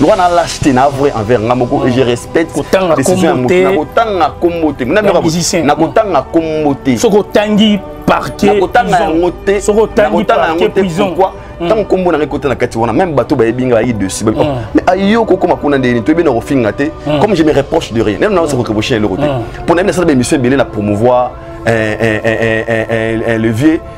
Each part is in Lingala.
lokola na lâche te na vrai envers nga moko et je respecte kotanga kombo te nakotanga kombo te na myoka nakotanga kombo te soki otangi parquet nakotanga yango te soki otangi parquet prison ntango nkombo nanga ekota na kati wana meme bato bayebi nga bayi dessus babi mm. mais ayo kokoma kuna nde nini toyebi na kofinga te mm. comme je me reproche de rien neno naosa koreproche eloko te mpo mm. nayebi nasala baémission ebele na promouvoir eh, eh, eh, le vieux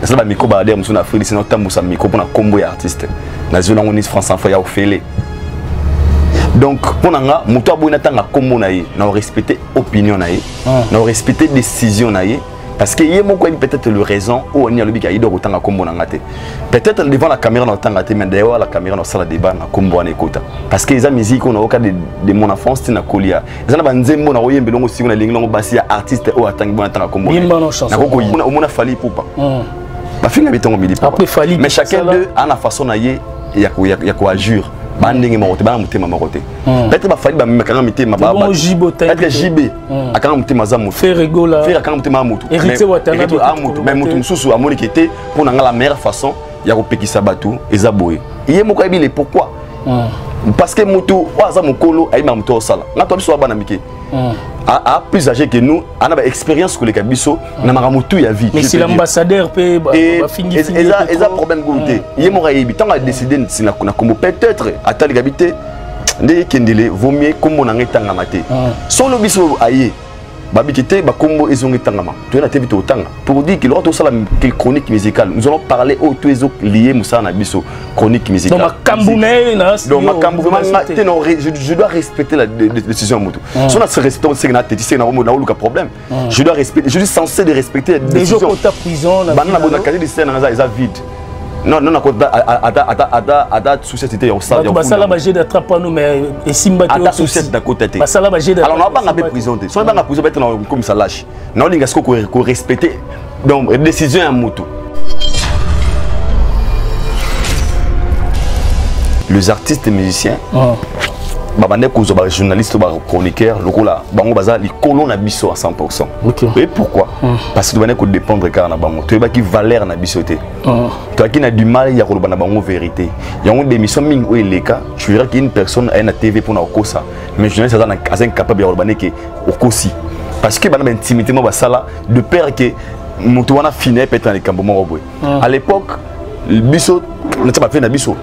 nasala bamikro baradere mosusu na afrique sina otambusa mikro mpo na nkombo ya artiste nazwi nango nis france info ya ofele donc mpo na nga moto aboyi natanga nkombo na ye na orespecte opinion na ye ah. na orespecte décision na ye parce que ye moko ayebi peut-être le raison oyo nini alobiki ayido akotanga nkombo na nga te peut-être devant la caméra na otanga te mais d'ailleurs la caméra na osala débat na nkombo wana ekota parce que eza musique oyo nayoka de mon enfance ti na kolia eza na banzembo nakoyemba elongo siko na elingi longo basi ya artiste oyo atangi bona ntaka kombonakokoyinakomona fali pupa hmm. bafinga bitongo milipamais chacun de a na façon na ye ya koagir baa ndenge moko te baa na motema moko te hmm. peut-être bafali bamemekanga mitema peut-être jb hmm. akanga motema aza motufere akanga motema ya motu mais motu mosusu amoniki te mpo na nga la meilleure façon ya kopekisa bato eza boye ye moko ayebi le pourquoi mm. parce que mutu oyo aza mokolo ayima moto osala nga to biso bana mike mm. a, a plus âgé que nous ana ba expérience koleka biso mm. na makambo tout ya vie mais c'est l'ambassadeur pe ba, ba fingi et, fingi eza eza problème ko te mm. ye moko ayebi tango a décider si na na kombo peut-être atali gabite nde kendele vaut mieux kombo na ngai tangama te mm. solo biso aye babiki te bakombo ezongi tangama toye na tebi tokotanga pour dire que lokola tosala chronique musicale nous allons parler oyo to ezo lie mosala na biso chronique musicale donc makambo na ye na donc makambo vraiment nga te non je dois respecter la décision ya moto mm. so na se respecter osenge na teti senge na kombo na oluka problème mm. je dois respecter je suis censé de respecter la décision banda na bonakadi lisene na nga eza vide non non nakota ata ata ata ata sucette te ya kosala ya basala ba jeu d'attrape pano mais esimba te ata sucette nakota te basala ba jeu d'attrape alors nabanga mpe prison te soki nabanga prison bete nakomisa lâche naolinga sikoyo korespecte donc décision ya motu les artistes musiciens oh. babandaki kozwa bachroniqueur lokola bango baza likolo na biso à 100 et pourquoi mm. parce que tobandaki kodépendre kaka na bango toyebaki valeur na biso te mm. toyaki na du mal ya koloba na bango vérité yango démission mingi oyo eleka tu verra qu'une personne aye na tv mpona kokosa mais journaliste aza incapable ya koloba neke okosi parce que bana baintimité moko basala de père ke moto wana fina ye peut-être na likambo moko boye à l'époque biso na ba na biso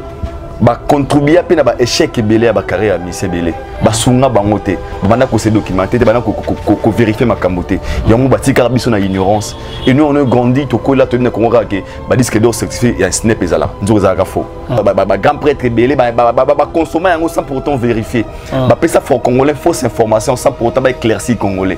ba contribuer pe na ba échec belé ya ba carrière ya mise ebele basunga bango te banda ko se documenter te banda ko ko vérifier makambo te yango batikala biso na ignorance et nous on a grandi tokola toyebi na kongo kaka ke ba disque d'or certifié ya snep ezala nzoka ezalaka faux ah. ba grand prêtre ebele baconsomme yango sans pourtant vérifier ah. bapesa fort congolais fausse information sans pourtant baéclairci congolais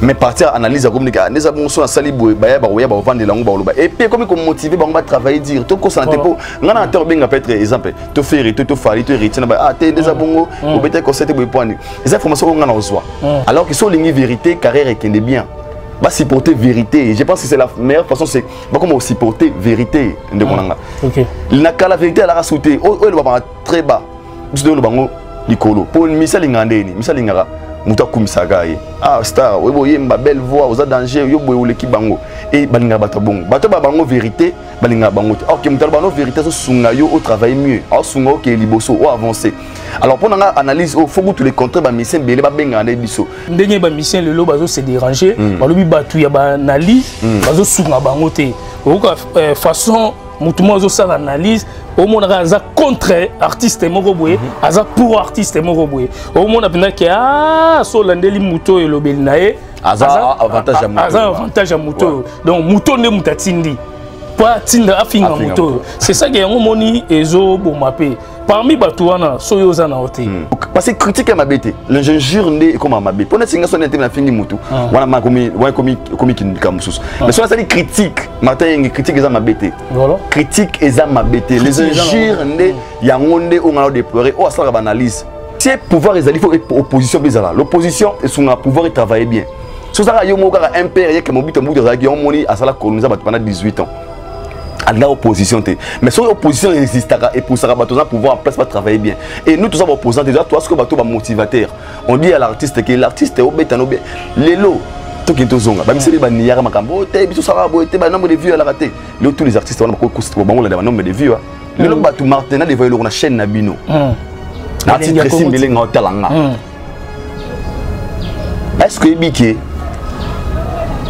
mais parti ya analyse ya communique ah, ndeza bongo so nasali boye baya bakoya bakofandela yango bakoloba epuis ekomi komotive bango batravaille dire tokosana te mpo ngai na ata obenga peut-être exemple to ferre to to fali to héritier na ba ah te ndeza mm. bongo mm. obetaki conseil te boye mpo ani eza information oyo ngai na ozwa mm. alors que so olingi vérité carrière ekende bien va supporter vérité. Je pense que c'est la meilleure façon, c'est comment supporter vérité de mon ah, okay. La vérité, elle a sauté. Oh, oh, très bas biso toyolo bango likolo mpo misa alingaka nde nini misa alingaka moto akumisaka ye ah star oyebi oyemba belle voix oza danger yo boye oleki bango e balingaka bato ya bongo bato ba bango vérité balingaka bango te or ke moto aloba no vérité azosunga yo o travaille mieux aosunga oke liboso o avance alors mpo na nga analyse oyo fo kutu le contraire bamisien ebele babengaka nde biso ndenge bamisien lelo bazose dérange hmm. balobi bato ya baanalyse hmm. bazosunga bango te okoka euh, façon motu moko azosala analyse omonaka aza contre artiste moko boye mhm. aza pour artiste moko boye omona mpenza ke a so olandeli moto oyo elobeli na ye aza avantage ya moto oyo donc moto nde moto atindi mpo atinda afinga moto oyo c'est ça ke yango omoni ezoboma mpe parmi bato wana so yo oza na yo te hmm. parce que critique ya mabe te l'injure nde ekoma mabe mpo neti nga so nete nafingi motu ah. wana makomi likambo mosusu ah. mais so nasali critique martin yenge critique eza mabe te critique eza mabe te les injures nde hmm. yango nde oyo nga na déplorer oyo asalaka baanalyse tie pouvoir ezali fo opposition mpe ezala l'opposition esungaka pouvoir etravaille bien so ozalaka yo moko kaka impere yeke mobito mbutu azalaki yo omoni asala koloniza bato pendant 18 ans alinga opposition te mais soki opposition existaka epusaka bato oza pouvoir en place batravaille bien et nous toza baopposant te toza toa soki bato bamotivateur on dit ya l'artiste ke l'artiste obeta no bien lelo toki tozonga bamiseli baniyaka makambo oyo te biso salaka boye te banombre de vue alaka te lelo tous les artistes wana bakobangola banombre de vue lelo bato martina devoye eloko na chaîne na bino na titre esimbeli nga otala nga est-ce que oyebi ke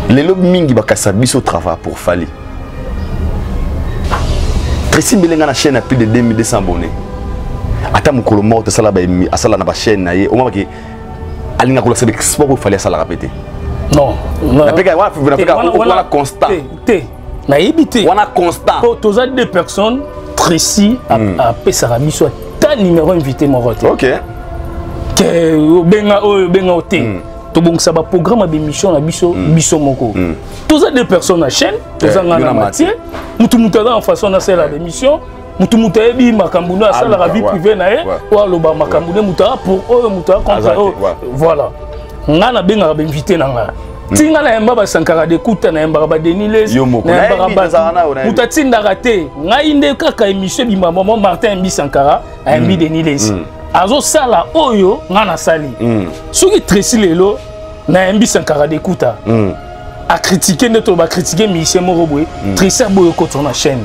lelo mingi bakasa biso travail pour fali tracy mbele ngai na chaîne ya plus de 2200 abonné ata mokolo moko te asala asala na bachaîne na ye omonake alingaka kolakisa bexport oyo fali asalaka mpe te non napeka wana constant te nayebi te wana constant po toza deux personnes tracy hmm. apesaka biso ata numéro invité moko te ok te obenga oyo obenga o te hmm. tobongisa baprogramme ya bémission na biso hmm. biso moko toza deux personnes na chaîne toza eh, ngai na matie motu motu aza na façon nasala bémission mutu mutu ayebi makambo nde asalaka vie privé na ye oyo aloba makambo nde mutu aa pour oyo mutu aa contre oyo voilà ngai nabengaka bainvité na ngai tinga na yamba basankaka dekuta na yambaka badeniles na yambaka bato moto atindaka te ngai nde kaka émission ebima mama martin ayambi sankara ayambi mm. deniles mm. azosala oyo ngai nasali mm. soki tresi lelo nayambi sankara dekuta akritike nde to bakritike musicien moko boye tresi aboye kotso na chaîne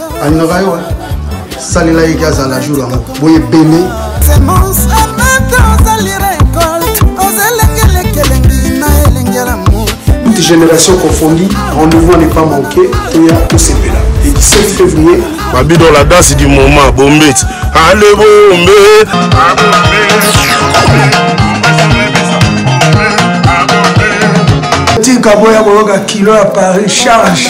alingaka yo salela ye ke azala jour yango boye ebele toute génération confondue rendez-vous n'est pas manqué toya tosepela le 17 février babido la danse du moment bombeti ale bombe tika boya koyoka kilo ya paris charge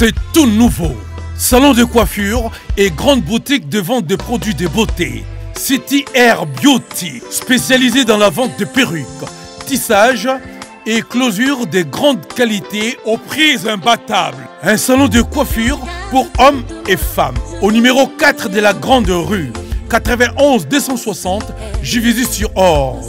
C'est tout nouveau. Salon de coiffure et grande boutique de vente de produits de beauté. City Air Beauty, spécialisée dans la vente de perruques, tissage et closure de grande qualité aux prix imbattables. Un salon de coiffure pour hommes et femmes. Au numéro 4 de la Grande Rue, 91 260, Juvisy-sur-Orge.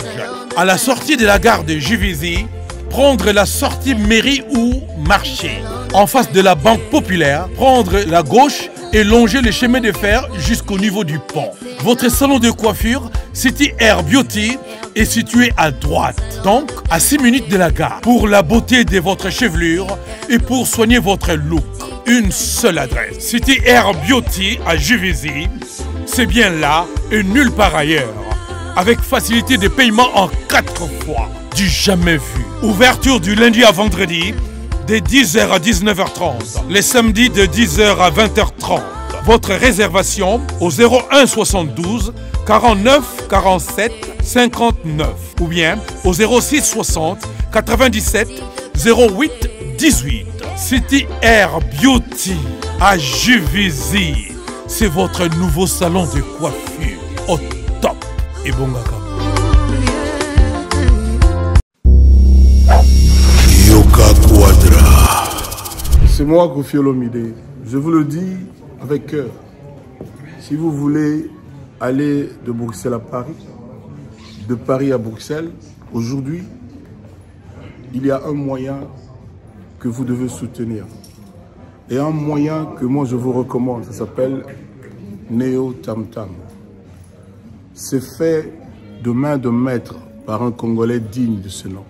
À la sortie de la gare de Juvisy, prendre la sortie mairie ou marché. En face de la Banque Populaire, prendre la gauche et longer le chemin de fer jusqu'au niveau du pont. Votre salon de coiffure, City Air Beauty, est situé à droite, donc à 6 minutes de la gare, pour la beauté de votre chevelure et pour soigner votre look une seule adresse. City Air Beauty à Juvisy, c'est bien là et nulle part ailleurs. Avec facilité de paiement en quatre fois, du jamais vu. Ouverture du lundi à vendredi, des 10h à 19h30. Les samedis de 10h à 20h30. Votre réservation au 01 72 49 47 59 ou bien au 06 60 97 08 18. City Air Beauty à Juvisy. C'est votre nouveau salon de coiffure au top. Et bon Yoka Quadra. C'est moi, Kofi Olomide. Je vous le dis avec cœur. Si vous voulez aller de Bruxelles à Paris, de Paris à Bruxelles, aujourd'hui, il y a un moyen que vous devez soutenir. Et un moyen que moi je vous recommande, ça s'appelle Neo Tam Tam. C'est fait de main de maître par un Congolais digne de ce nom.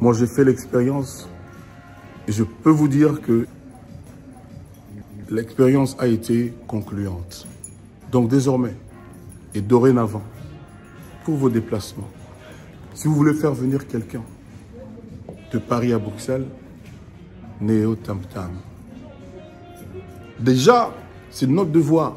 Moi j'ai fait l'expérience et je peux vous dire que l'expérience a été concluante. Donc désormais et dorénavant, pour vos déplacements, si vous voulez faire venir quelqu'un, de Paris à Bruxelles, Néo Tam Tam. Déjà, c'est notre devoir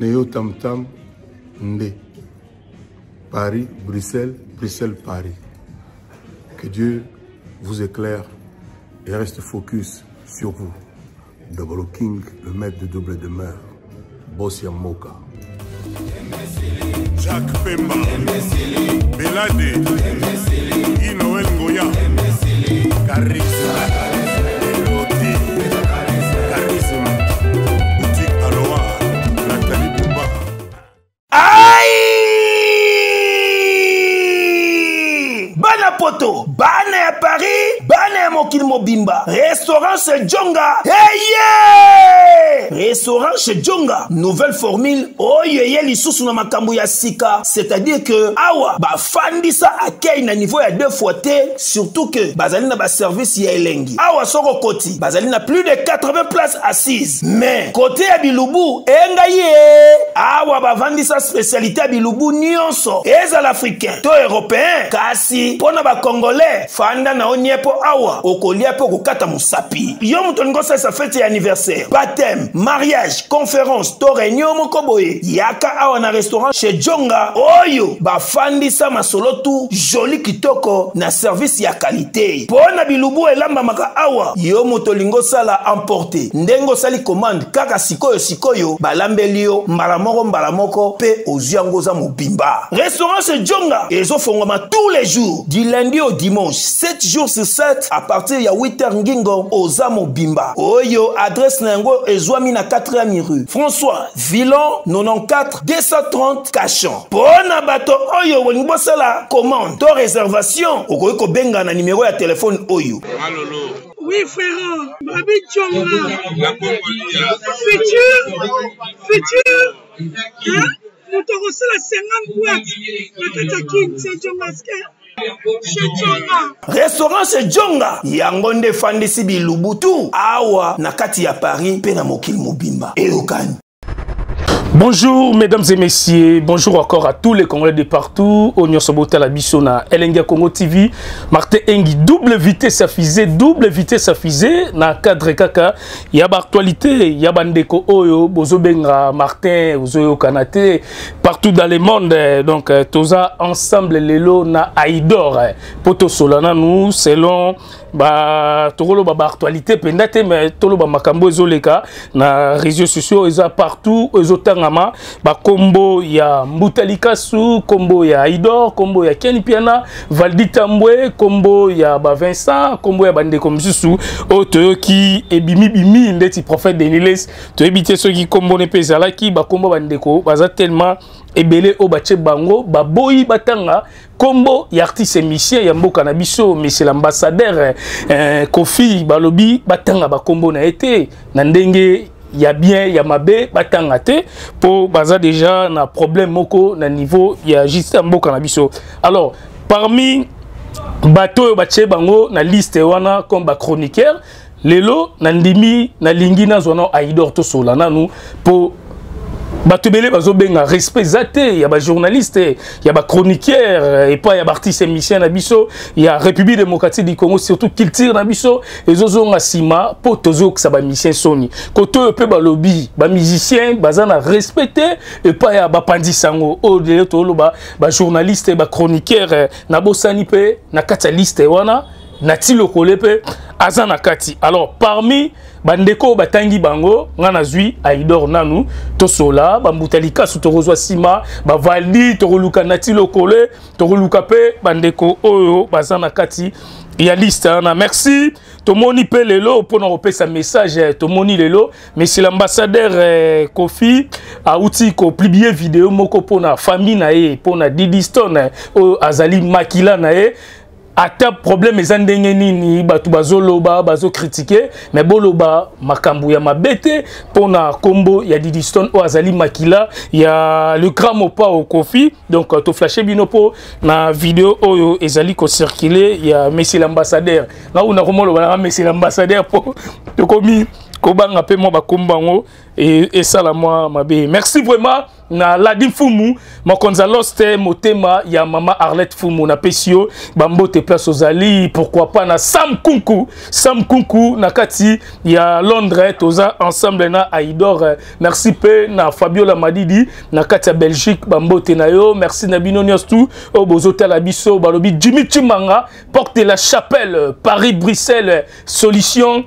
Neo Tam Tam. nde paris bruxelles bruxelles paris que dieu vous éclaire et reste focus sur vous double king le maître de double demeure Bossia Moka. Jacques Pemba, Belade, Guy Noël Ngoya, Charisme, Elodie, Charisme, Boutique Aloha, Nathalie Bumba. Aïe Bana Poto, Bana ya Paris, Bana ya mokili mobimba, Restaurant Sejonga, hey yeah! Restaurant chez Djonga, nouvelle formule oyo eye lisusu na makambo ya sika, c'est-à-dire que awa bafandisa accueil na niveau ya deux fois te, surtout que bazali na ba service ya elengi. Awa soko koti bazali na plus de 80 places assises. Mais kote ya bilubu engai ye awa bavandisa specialité ya bilubu nyonso, ezala africain to européen, kasi mpo na ba congolais fanda na yo nie mpo awa okolia mpe okokata mosapi yo moto olingi osalisa feti ya anniversaire bateme mariage conference to reunion moko boye yaka awa na restaurant chez jonga oyo bafandisa masolo tu joli kitoko na service ya kalite mpo na bilubu elambamaka awa yo moto olingi osala emporte ndenge osali commande kaka sikoyo sikoyo balambeli yo mbala moko mbala moko mpe ozwi yango oza mobimba restaurant chez jonga ezofongwama tous les jours Du lundi au dimanche, 7 jours sur 7, à partir ya 8h ngingo, oza mobimba. Oyo, adresse na yango ezwami na 4e rue. François, Villon, 94 230 Cachan. Po na bato oyo bolingi bosala commande to réservation, okoki kobenga na numéro ya téléphone oyo. Malolo. Oui, frère, Babi Tchonga. Futur, futur. moto akosala 50 boite na kati ya kin se jongaske restaurant se jonga yango nde efandisi bilubutu awa na kati ya paris mpe na mokili mobimba eyokani Bonjour mesdames et messieurs, bonjour encore à tous les Congolais de partout. Onyon Sobota la Bissona, Elenga Congo TV, Martin Engi, double vitesse à fusée, double vitesse à fusée, na cadre kaka, ya baactualité ya bandeko oyo bozobenga martin ozoyokana te partout dans le monde donc euh, toza ensemble lelo na aidor mpo tosola nanu selon ba tokoloba baactualité mpenza te mais toloba makambo ezoleka na réseau sociaux eza partout ezotangama bakombo ya mbuta likasu kombo ya aidor kombo ya ken piana valdi tambwe kombo ya bavincent kombo ya bandeko mosusu oyo toyoki ebimibimi ndeti prophète deniles toyebi te soki kombo ne mpe ezalaki bakombo ya bandeko baza tellement ebele oyo batye bango baboyi batanga kombo ya artiste misien ya mboka na biso monsieur l'ambassadeur eh, kofi balobi batanga bakombo na ye te na ndenge ya bien ya mabe batanga te mpo baza déjà na problème moko na niveau ya justice ya mboka na biso alors parmi bato oyo batye bango na liste wana comme bachroniqueur lelo nandimi nalingi nazwa na aidor tosola nanu mpo bato ebele bazobenga respect eza te ya bajournaliste ya bachroniqueur epai ya baartiste émission na biso ya république démocratique du congo surtout culture na biso ezozonga nsima mpo tozoyokisa bamusicien soni kote oyo mpe balobi bamusicien baza na respect te epai ya bapanzi sango oyo lelo toloba bajournaliste bachroniqueur nabosani mpe na kati ya liste wana na ti lokole mpe aza na kati alors parmi bandeko oyo batangi bango ngai nazwi aidor nanu tosola bambuta likasu tokozwa nsima bavaldi tokoluka na ti lokole tokoluka mpe bandeko oyo baza na kati ya liste wana merci tomoni mpe lelo mpo na kopesa message eh, tomoni lelo monsieur l'ambassadeur eh, kofi auti kopublie video moko mpo na famille na ye mpo na didistone eh, oyo azali makila na ye ata problème eza ndenge nini bato bazoloba bazokritike me boloba makambo ya mabe te mpo na nkombo ya didiston oyo azali makila ya le grand mopao kofi donc euh, toflashe bino mpo na video oyo ezali kocircule ya monsieur l'ambassadeur nau nakomoloba nanga monsieur l'ambassadeur mpo tokomi kobanga mpe mwa bakombo yango esala mwa mabe merci vraiment na ladi mfumu mokonzi ya loste motema ya mama arlette mfumu napesi yo bambote place ozali pourquoi pas na sam kunku sam kunku na kati ya londres toza ensemble na aidor merci mpe na fabiola madidi na kati ya belgique bambote na yo merci na bino nyonso tu oyo bozotala biso balobi jimmy chimanga porte la chapelle paris bruxelles solution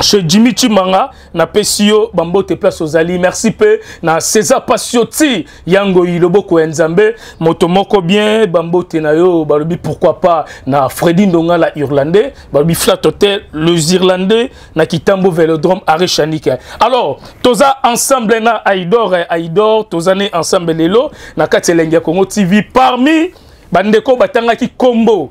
chez jimmy chimanga na pesi yo bambote place ozali merci pe na césar pasio ti yango yi loboko ya nzambe moto moko bien bambote na yo balobi pourquoi pas na fredi ndonga la irlandais balobi flat hotel les irlandais na kitambo velodrome arrêt chanike alors toza ensemble na aidor aidor toza ne ensemble lelo na kati elenge ya congo tv parmi bandeko batangaki kombo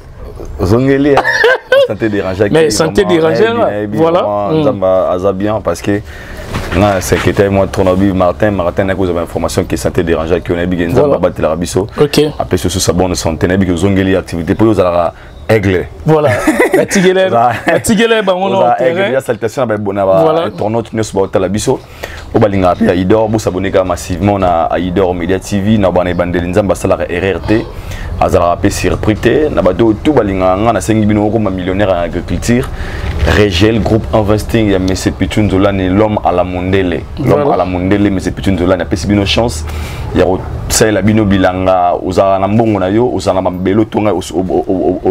zongeli hein. santé dérange mais santé dérange voilà hmm. nzambe aza bien parce que nga s'inquiéter moi trop na bi Martin Martin na kozaba information qui santé dérange qui on a bi nzambe batela biso OK après ce sa bonne santé na bi zongeli activité pour yo zalaka aigle voilà batigele batigele bango na terrain ya salutation na ba na ba tournoi nyonso ba otala biso oyo balingaka mpe aidor bosaboneka massivement na aidor media tv na bana ebandeli nzambe asalaka erreur te azalaka mpe surpris te na bato oyo tu balingaka ngai nasengi bino okoma millionnaire en agriculture regel groupe investing ya monsieur pichu nzolani l'homme à la mondele l'homme à la mondele monsieur pichu nzolani apesi bino chance ya kosalela bino bilanga ozalaka na mbongo na yo ozala na mabele otonga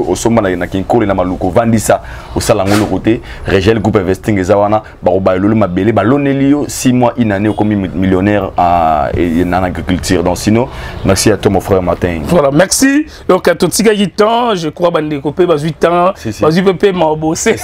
osomba na kinkole na maluku ovandisa osala yango eloko te regel groupe investing eza wana bakobaya lolo mabele baloneli yo 6 mois une année okomi millionnaire ah, na agriculture donc sinon merci à toi mon frère matin voilà merci donc totikaki temps je crois bandeko mpe bazwi temps bazwi mpe mpe mabose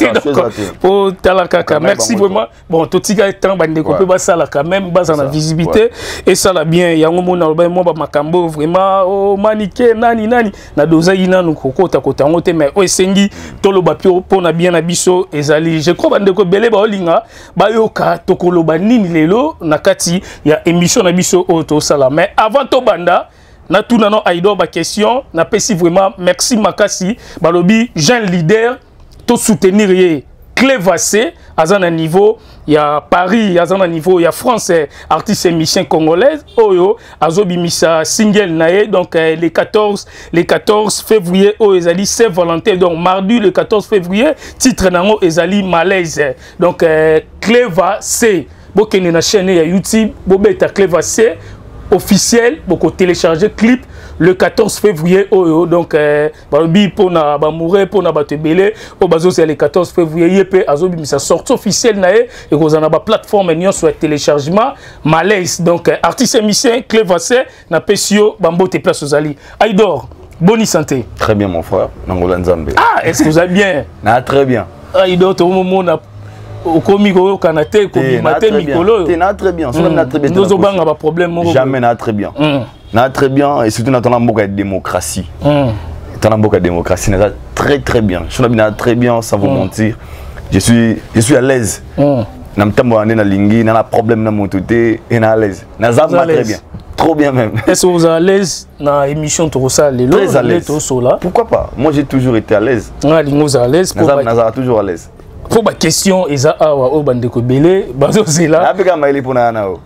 mpo tala kaka merci vraiment bon totikaki temps bandeko mpe basala quand même baza na visibilité esala bien yango mona olobaki mwa bamakambo vraiment omanike oh, nani nani na dozaki nanu kokota kota yango te mais oyo esengi toloba pio mpo na bien na biso ezali je crois bandeko ebele baolinga bayoka tokoloba nini lelo na kati ya émission na biso oyo tosala mais avant tobanda natuna no aidor baquestion napesi vraiment merci makasi balobi jeune leader to soutenir ye clevasse aza na niveau ya paris aza na niveau ya france eh, artiste émission congolaise oyo azobimisa single na ye donc eh, le 14 le 14 février oyo ezali saint valentin donc mardi le 14 février titre na yango ezali malaise eh. donc eh, cleva c bokende na chaîne ya youtube bobeta cleva c officiel boko télécharger clip le 14 février oyo donc eh, balobi mpo na bamoure mpo na bato ebele oyo bazozela le 14 février ye mpe azobimisa sortie officielle na ye ekozala na baplateforme nyonso ya téléchargement malaise donc euh, artiste émission cle vasse napesi yo bambote place ozali aidor boni santé très bien mon frère nangola nzambe ah est ce que oza bien na très bien aidor tokomomona okomi koyokana te kobima te mikolo oyo ozobanga baproblème moko jamais na très bien mm. na très bien et surtout na tona mboka ya démocratie mm. tona mboka ya démocratie naza très très bien sona bina très bien sans vous mm. mentir je suis, je suis à l'aise mm. na mtambo wana nde nalingi na na problème na moto te e na à l'aise naza ma très bien trop bien même est ce que vous à l'aise na émission tokosala lelo nde tosola pourquoi pas moi j'ai toujours été à l'aise nalingi oza à l'aise nazala toujours à l'aise mpo bakestion eza awa oyo bandeko ebele bazozela napeka mayele mpo na yana oyo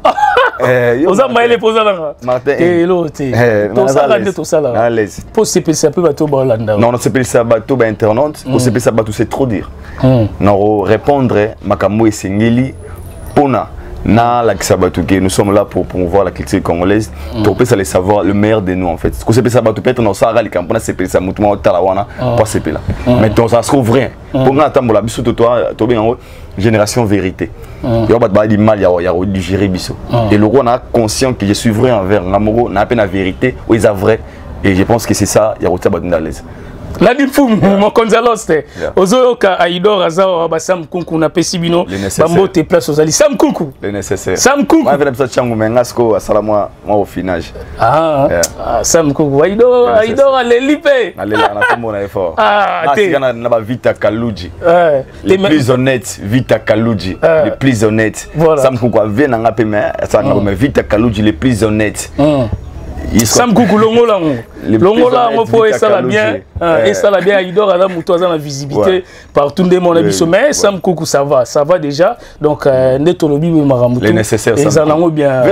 eh, oza mayele mpo oza nanga eh, eloo te eh, tosala nde tosalaka mpo osepelisa mpe bato balanda non osepelisa bato bainternaute hmm. kosepelisa bato c'est trop dire hmm. na korépondre makambo esengeli mpona nalakisa bato ke nous sommes là pour promouvoir la culture congolaise mm. tokopesa le savoir le meilleur de nous en fait kosepelisa bato peut-être na osalaka likambo mpona sepelisa motu mwa otala wana mpo asepela mais tozala siko vrai mpo mm. ngai natambola biso tobenga yango génération vérité mm. yo bato bayadi mal ya kodigere biso mm. eloko wana conscient que je suis vrai envers ngai moko naa mpe na vérité oyo eza vrai et je pense que c'est ça ya kotia bato nde alaise ladi mfumu yeah. mokonzi ya loste yeah. ozoyoka aidor aza wa basam kunku napesi bino bambote place ozali sam kunku sam kunku moi au finage ah yeah. ah, Sam Kuku Aïdo yeah, Aïdo aleli pe nalela na kombo na effort ah, ah te na na ba Vita Kaluji eh, les plus honnêtes Vita Kaluji eh. les plus honnêtes voilà. Sam Kuku avait na nga pe mais ça mm. mais Vita Kaluji les plus honnêtes mm. Sam Kuku longola yango longola yango mpo esala bien esala bien Aïdor aza moto aza na visibilité partout nde mona biso mais sam kuku ça va ça va déjà donc euh, nde tolobi boye makambo tout eza nango bien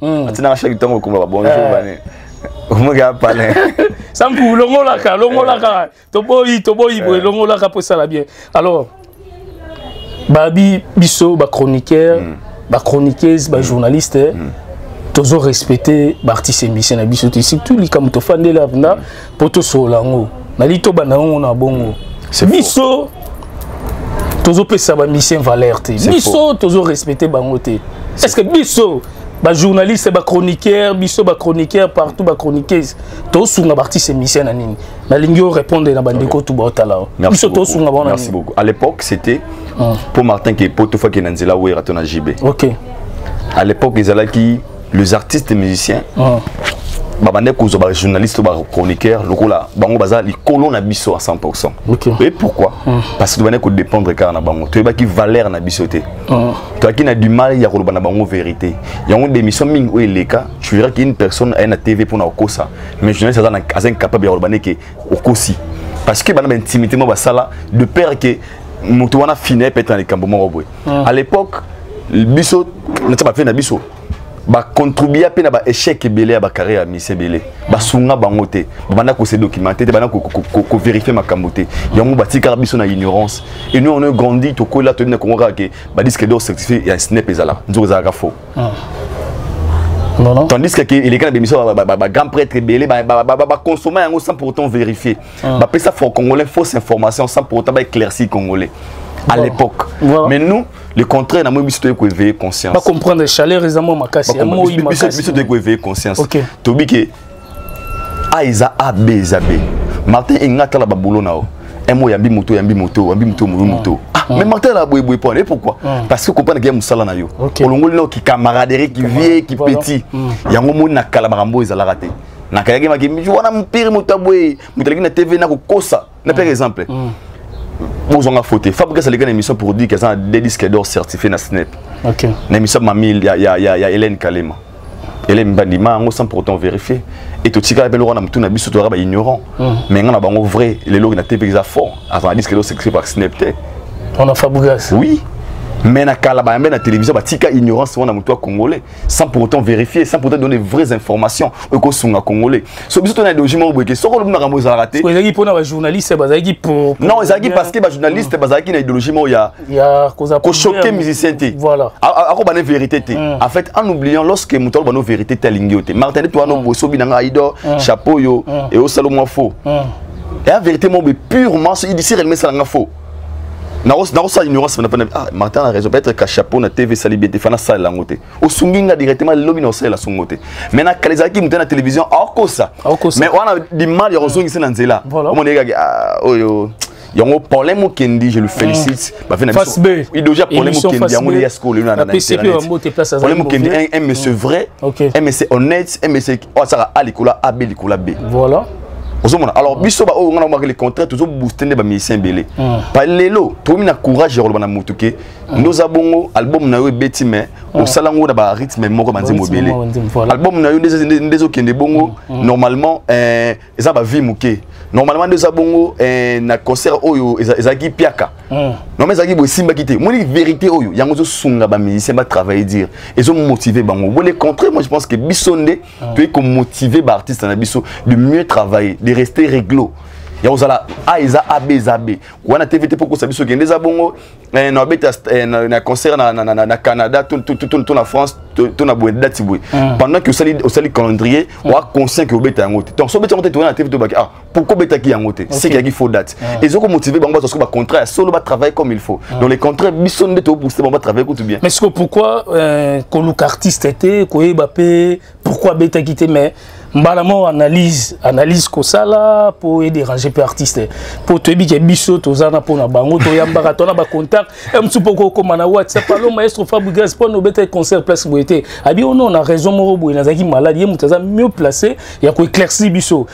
hmm. atinaka chaque ntango okomaka bonjour eh. bane omoki apale sam kuku longolaka longolaka eh. toboyi toboyi boye eh. longolaka mpo esala bien alors babi biso bachroniqueur hmm. bachroniqueuse bajournaliste hmm. tozo respecte baartiste emisien na biso te surtout likambo tofandela mpenza mpo tosolola yango nali tobanda yango na bongo biso tozopesa bamisien valeur te biso tozorespecte bango te est ce que biso bajournaliste bachroniqueur biso bachroniqueur partout bachroniqueuse tosunga baartiste émission na nini nalingi orépondre na bandeko tu baotala biso tosunga bango merci beaucoup à l'époque c'était mpo ah. martin ke mpo tofaki na nzela wera to na jb ok à l'époque ezalaki les artistes musiciens oh. babandaki kozwa bajournaliste ba chroniqueur lokola bango baza likolo na biso à 100 okay. et pourquoi oh. parce que tobandaki kodépendre kaka na bango toyebaki valeur na biso te oh. toyaki na du mal ya koloba na bango vérité yango démission mingi oyo eleka tu verra qu'une personne aye na tv mpona kokosa mais journaliste aza incapable ya koloba ndeke okosi parce que bana baintimité moko basala de père ke moto wana fina ye peut-être na likambo moko boye ah. à l'époque biso na tia bafei na biso bacontribua mpe na baéchec ebele ya bacarrière ya misi ebele basunga bango te babanda kose documente te banda koverifie makambo te yango batikaka biso na ignorance et nous on est grandi tokwela toyebi na kongo kaka ke badisque dor certifie ya snep ezalaka nzoka ezalaka faux ah. Non, non. Tandis que il est quand même grand prêtre belé ba ba ba ba consommer yango sans pour autant vérifier. Ah. Ba pesa faux congolais fausse information sans pour autant ba éclaircir congolais à l'époque. Mais nous le contraire na moi biso toyei koéveiller conscience ba comprendre chaleur eza mwa makasi ya moi makasi biso biso toyei koéveiller conscience okay. tobi ke a eza a b eza b martin enga tala ba boulot na yo mo yambi moto yambi moto yambi moto moyo moto ah, mais martin la boye boye pona et pourquoi parce que comprendre ke musala na yo olongoli na ki camaraderie ki vieux ki petit hmm. yango moni na kala makambo ezalaka te nakayaki makembi wana mpiri moto aboye moto aleki na tv nakokosa na père exemple mm. bozwanga faute fabrigas aleka na émission pour dire qu'aza na de disque d'or certifié na snep okay. na émission mamil ya, ya, ya, ya hélène kalema hélène bandima yango sans pourtant vérifier et totikala mpe loko na motu na biso toyaka baignorant mm. mais ngai na bango vrai lelo na te mpe eza fort aza na disque d'or certifié par snep te on a fabrigas oui mais na kala bayambe na télévision batika ignorance wana motu ya congolais sans pour autant vérifier sans pour autant donner vraies informations ekosunga congolais so biso tona idéologie moko boyeke soko olobi makambo ezalaka te ezalaki mpona bajournaliste bazalaki pour non ezalaki parce que bajournaliste bazalaki na idéologie moko ya kochoke musicien te akobana ah, ah, vérité te mm. en fait en oubliant lorsque moto alobana vérité te alingi yo te martin nde towana mm. bosobi na ngai aido mm. chapeau yo eosala mwa faux eya vérité moko boye purement il dit si relmesala nga faux nakosala ignorance pena pena ah martin na raison peut-être ka chapeau na tv esali bien te fana salela yango te osungi nga directement lobi na osalela songo te mais na kala ezalaki moto na télévision akokosa mais wana limali ya kozongisa na nzela omoni ekaki ah, oyo yango paulin mokendi je le félicite mm. bafe na biso idoja paulin mokendi yango nde ya sikoyo lelo na internetpaulin mokendi un monsieur vrai un monsieur honnête un monsieur oyo asaka a likola a b likola b ozomona alors biso baoyo nga nakomaka le contraire tozobooste nde bamusicien ebele hmm. pa lelo tokomi na courage ya koloba na motu ke hmm. nde oza bongo album na yo ebeti mai hmm. osala ngo na barythme moko banzembo ebele album na yo nde ezokende bongo normalement eh, eza bavie moke normalement nde eza bongo eh, na concert oyo ezalaki piaka normalement ezalaki boye esimbaki te omoni vérité oyo yango ezosunga bamusicien batravaille dire ezomotive bango bo le contraire moi je pense que biso nde ah. toyei komotive baartiste na biso de mieux travailler de rester réglo ya kozala a eza ab eza b wana tv te mpo kosa biso kende eza bongo eh, na beta eh, na concert na canada to na france to na boye dati boye ah. pendant que osali calendrier oa conscient ke obeta yango te donc so obeti yango te toyei na tv tobaki ah pourquoi betaki yango te okay. sekeyaki faux date ah. ezo komotive bango bazwa soki bacontrat ya solo batravaille comme il faut ah. donc les contrats biso nde tobooste bango batravaille kutu bien mais siko pourquoi euh, koluka artiste te koyeba mpe pourquoi abetaki te mais mbala moko analyse analyse kosala mpo edérange mpe artiste mpo toyebi ke biso toza na mpo na bango toyambaka to na bacontact eh, mosusu mpo kokoma na whatsapp alo maestro fabrigas mpo nobetaki concert place boye te abi ono na raison moko boye nazalaki malade ye moto aza mieux place ya koéclairci biso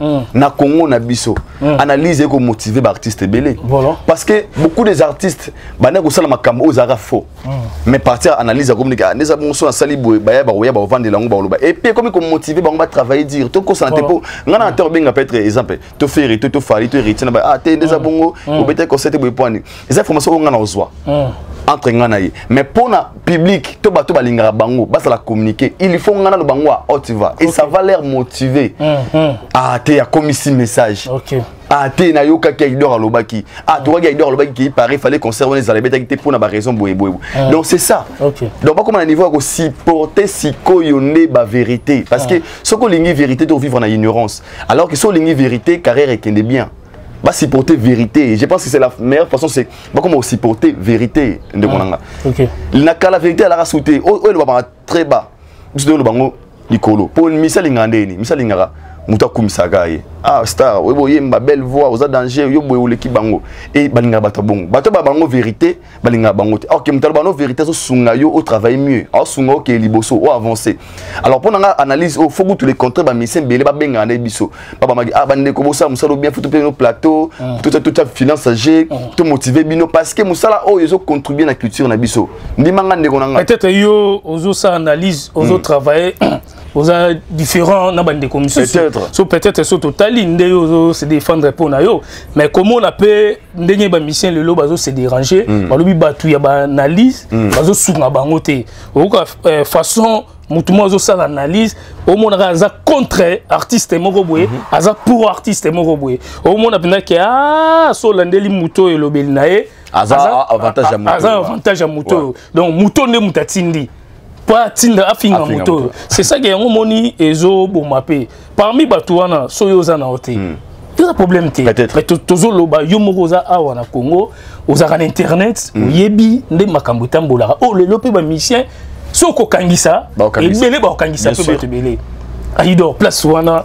Mm. na congo na biso mm. analyse eko motive baartiste ebele voilà. parce que beaucoup des artistes banda kosala makambo oyo ezalaka faux mm. mais parti ya analyse akominike ah, ndeza bongo so nasali boye baya bakoya bakofandela yango bakoloba epuis ekomi komotive bango batravaille dire tokosana te mpo ngai na ntango obenga peut-être exemple to ferre to to fali to héritier na ba ah te ndeza mm. bongo mm. obetaki concert boye mpo ani eza information oyo ngai naozwa hmm. entre ngai na ye mais mpo na public to bato balingaka bango basala communiqué il faut ngai nano bango a otiva et ça va leur motiver hmm, hmm. ah te akomisi message okay. ah te nayokaki aidor alobaki ah tokaki aidor alobaki ki pareil fallait concert wana ezala ebetaki te mpo na baraison boyeboye donc c'est ça donc bakoma na niveau ya kosupporte sikoyo nde bavérité parce que soki olingi vérité to vivre na ignorance alors que soki olingi vérité carrière ekende bien va supporter vérité je pense que c'est la meilleure façon c'est va comment supporter vérité de mon anga OK la la vérité à la race sauter oh le va très bas parce que le bango likolo pour une misali ngandeni misali ngara mutu akumisaka ye ah star oyeba oyemba belle voix oza danger yo boye oleki bango e balingaka bato ya bongo bato ba bango vérité balingaka bango te alors que moto aloba no vérité azosunga yo au travail mieux aosunga oke liboso o avancé alors mpo na nga analyse oyo oh, fokutu le contraire bamisien ebele babengana nde biso babamaki ah bandeko bosala mosala obien futu mpe no plateau mm. totya finance age mm. tomotive bino parce que mosala oyo oh, ezocontribue na culture na biso ndima nga ndeko na nga peut-être yo ozosala analyse ozotravaille mm. oza différent na bandeko mosusu so peut-être so totali nde yo ozose défendre mpo na yo mais komona mpe ndenge bamisien lelo bazose dérange mm. balobi bato ya baanalyse mm. bazosunga bango te oyoka euh, façon motu moko azosala analyse omonaka aza contre artiste moko boye mm -hmm. aza pour artiste moko boye omona mpenza ke a ah, so olandeli moto oyo elobeli na ye aza avantage ya moto oyo donc moto nde moto atindi mpo atinda afinga moto oyo c'est ça ke yango omoni ezoboma mpe parmi bato wana soki oza na yo te hmm. eza problème te mais tozoloba yo moko oza awa na congo ozalaka na internet hmm. oyebi nde makambo etambolaka oyo oh, lelo mpe bamisien soki okokangisa ebele bakokangisa mpe bato ebele aidor place wana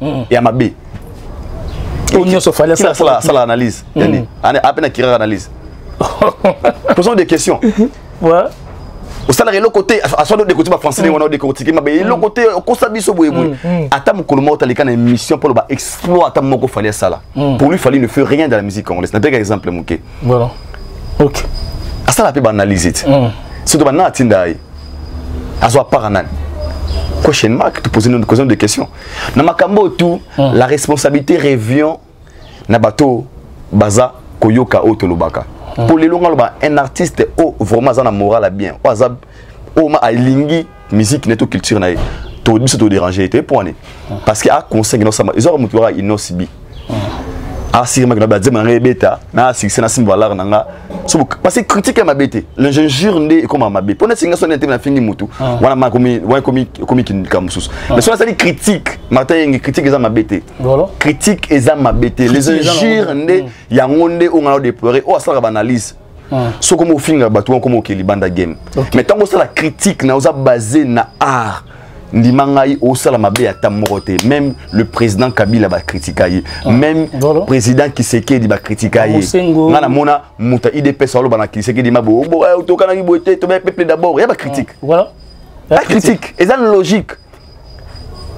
mm. ya mabe oyo nyonso fali asala analyse ya nini ape na kiraka analyse posons des questions osalaka eloko te aswani odekoti bafrançais ndenge wana odekotiki mabe eloko te okosa biso boye boye ata mokolo moko taleka na émission mpo loba exploit ata moko fali asala pour lui fali ne fait rien dans la musique congolaise napeka exemple moke asala mpe baanalyse ti surtout banaa atinda ye azwa part nani question mark topose nini question de question na makambo oyo tout hmm. la responsabilité revient na bato baza koyoka oyo tolobaka hmm. mpo lelo nga loba un artiste oyo oh, vraiment aza na moral ya bien oyo aza oyo oh, ma alingi musique na ye to culture na ye biso todérange ye te mpo wane hmm. parce que aconseil nosamba ezwaka moto kaka inosibi asiki maki na bazema na ngai ebeta na asikise na simba valeur na nga so parce que critique ya mabe te l'injure nde ekoma mabe mpo nasinga soni ntebe nafingi motu ah. wana ma ekomi kindika mosusu ah. mais soki asali critique martin yenge critique eza mabe te critique eza mabe te les injures nde mm. yango nde oyo ngai na deplore oyo asalaka baanalyse Ah. soki omo ofinga bato wana okoma okeli banda game mais ntango osala critique na oza base na art ndima ngai osala mabe ata moko te même le président kabila bakritika ye ah. même président kisekedi bakritika ye ngai namona moto ya idps aloba na kisekedi mabo eh, tokanaki boye te tobe peuple d'abord ya bacritique ah, bacritique eza logique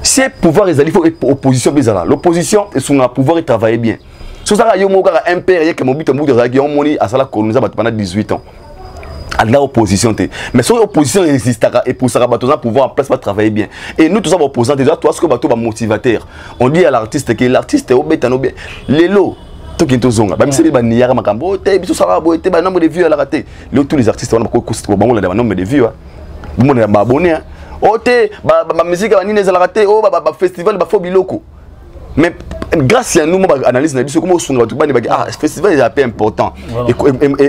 se pouvoir ezali fo opposition mpe ezala l'opposition esungaka pouvoir etravaille bien so ozalaka yo moko kaka mpr yeke mobito mobutu azalaki yo omoni asala kolonisa bato bana 18 ans alinga opposition te mais soki opposition existaka epusaka bato oza pouvoir en place batravaille bien et nous toza baopposant te toa soki bato bamotivateur on dit ya l'artiste ke l'artiste obeta nobe lelo tokende tozonga bamiseli baniyaka makambo te biso salaka boye te banombre de vue alaka te lelo tous les artistes wana bakoki kobangolada banombre de vue bomona ya baabone hein? o oh, te bamiziki ba, ba, ba banini ezalaka te o oh, bafestival ba, ba bafo biloko mais grâce ya nous ba analyse na biso comment sunga tout bani ba ah festival est peu important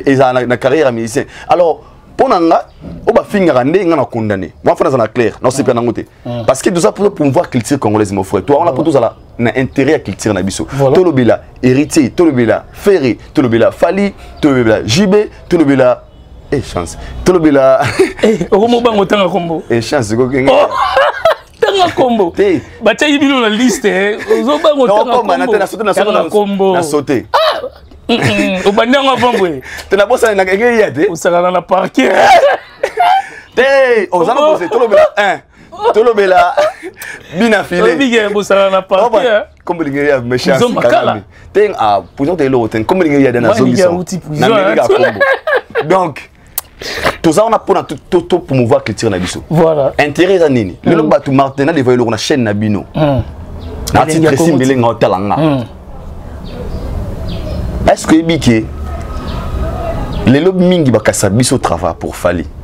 et ça na carrière musicien alors pour nanga au ba finga rande nga na condamné moi fana ça na clair non c'est pas nango te mm. parce que tout ça pour promouvoir culture congolaise mon frère toi on a pour tout ça na intérêt à culture na biso to lobela héritier to lobela ferré to lobela fali to lobela jibé to lobela eh chance tolobela eh okomo bango tanga kombo eh chance ko kenga oh, tanga kombo batia yibilo na liste eh ozo bango tanga kombo na tena sote na sote na kombo na sote ah obandi yango avant boye te na bosana na kenge ya te osalana na parquet te oza na bose tolobela 1 tolobela bina file bosala na parquet comme lingi ya méchant kanambe te a prison te eloko te comme lingi ya dana zongisa na mimi ka kombo donc toza wana mpona to promouvoir culture na biso voilà intérêt eza nini lelo mm. bato martina leva eloko na chaîne na bino mm. na titre esi mbelenga otala nga mm. est ce que oyebi ke lelo mingi bakasa biso travail pour fali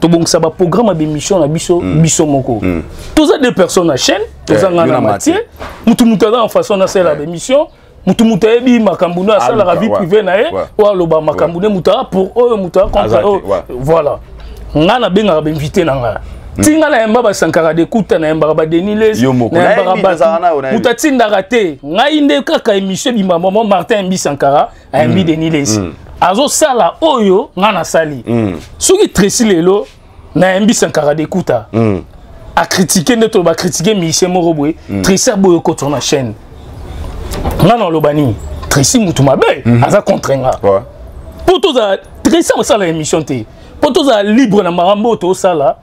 tobongisa baprogramme ya bémission na biso mm. biso moko mm. toza deux personnes na chaîne toza eh, ngai na matie motu motu aza na façon nasalela eh. bémission motu motu ayebi makambo nde asalaka vie privé na ye oyo aloba makambo nde motu aa pour oyo motu aa contre oyo voilà ngai nabengaka bainvité na ngai mm. ti ngai nayemba basankaka dekuta nayembaka badeni les nayembaka bato motu atindaka te ngai nde kaka émission ebimba mama martin mbi sankara ayambi mm. denis lesi mm. azosala oyo nga nasali mm. soki tresi lelo nayambi sankara dekuta mm. akritike nde to bakritike miise moko boye mm. tresi aboyi okotso na chaîne nga naloba nini tresi mutu mabe mm -hmm. aza contre nga ouais. mpo tozala tresi akosala émission te mpo tozala libre na makambo oyo tosala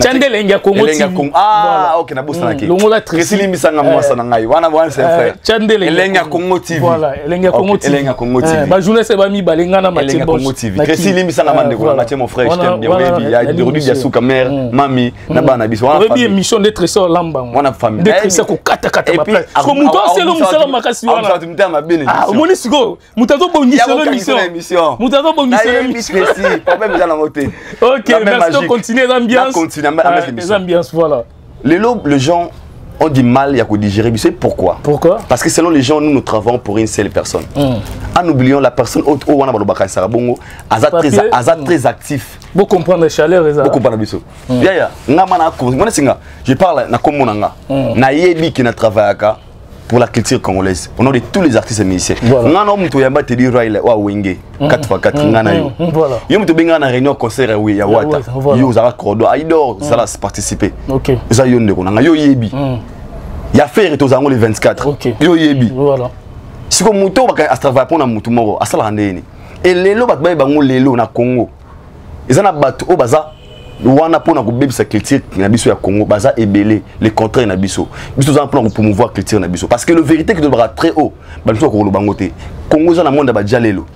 tya nde elengi ya kongo elengi ya kongo ah ok na bosana ki longola tresi limbisa nga mwasa na ngai wana wana c'est frère tya nde elengi ya kongo tv voilà elengi ya kongo tv elengi ya kongo tv ba journée c'est ba mi balenga na match boss kongo tv tresi limbisa nga mande ko na tya mon frère je t'aime bien oui ya dirudi ya suka mère mami na bana biso wana famille émission de tresi olamba wana famille de tresi ko kata kata ba place ko muto aselo musala makasi wana wana tumta mabene ah omoni siko moto azobongiselo émission moto azobongiselo émissionproblème eza nango te ok merci to continue eza ambianceeza ambiance voilà lelo le gens ont du mal ya kodigérer biso pourquoi pourquoi parce que selon les gens nous nous travaillons pour une seule personne mm. en oubliant la personne oyo oh, wana balobaka esaka bongo aza très, aza mm. très actif bocomprendre chaleur eza bocomprendre biso mm. yaya nga mana akomonesi nga je parle na komona nga mm. nayebi ke na travaillaka pour la culture congolaise au nom de tous les artistes et musiciens nga na moto oyamba tedi royal wa wenge 4x4 nga na yo yo moto obenga na réunion concert oui ya wata yo ozala cordo aidor ozala mm. participer oza yo ndeko na nga yo oyebi mm. ya ferre toza yango le 24 yo oyebi siko moto obaka astrava mpo na motu moko asalaka nde yini e lelo bato baye bango lelo na congo eza na bato oyo baza wana mpo na kobebisa culture na biso ya congo baza ebele le contraire na biso biso tozana mpo na kopromouvoir culture na biso parce que le vérité kitolobaka très haut bato mosusu bakokoloba yango te congo eza na monde ya bajalelo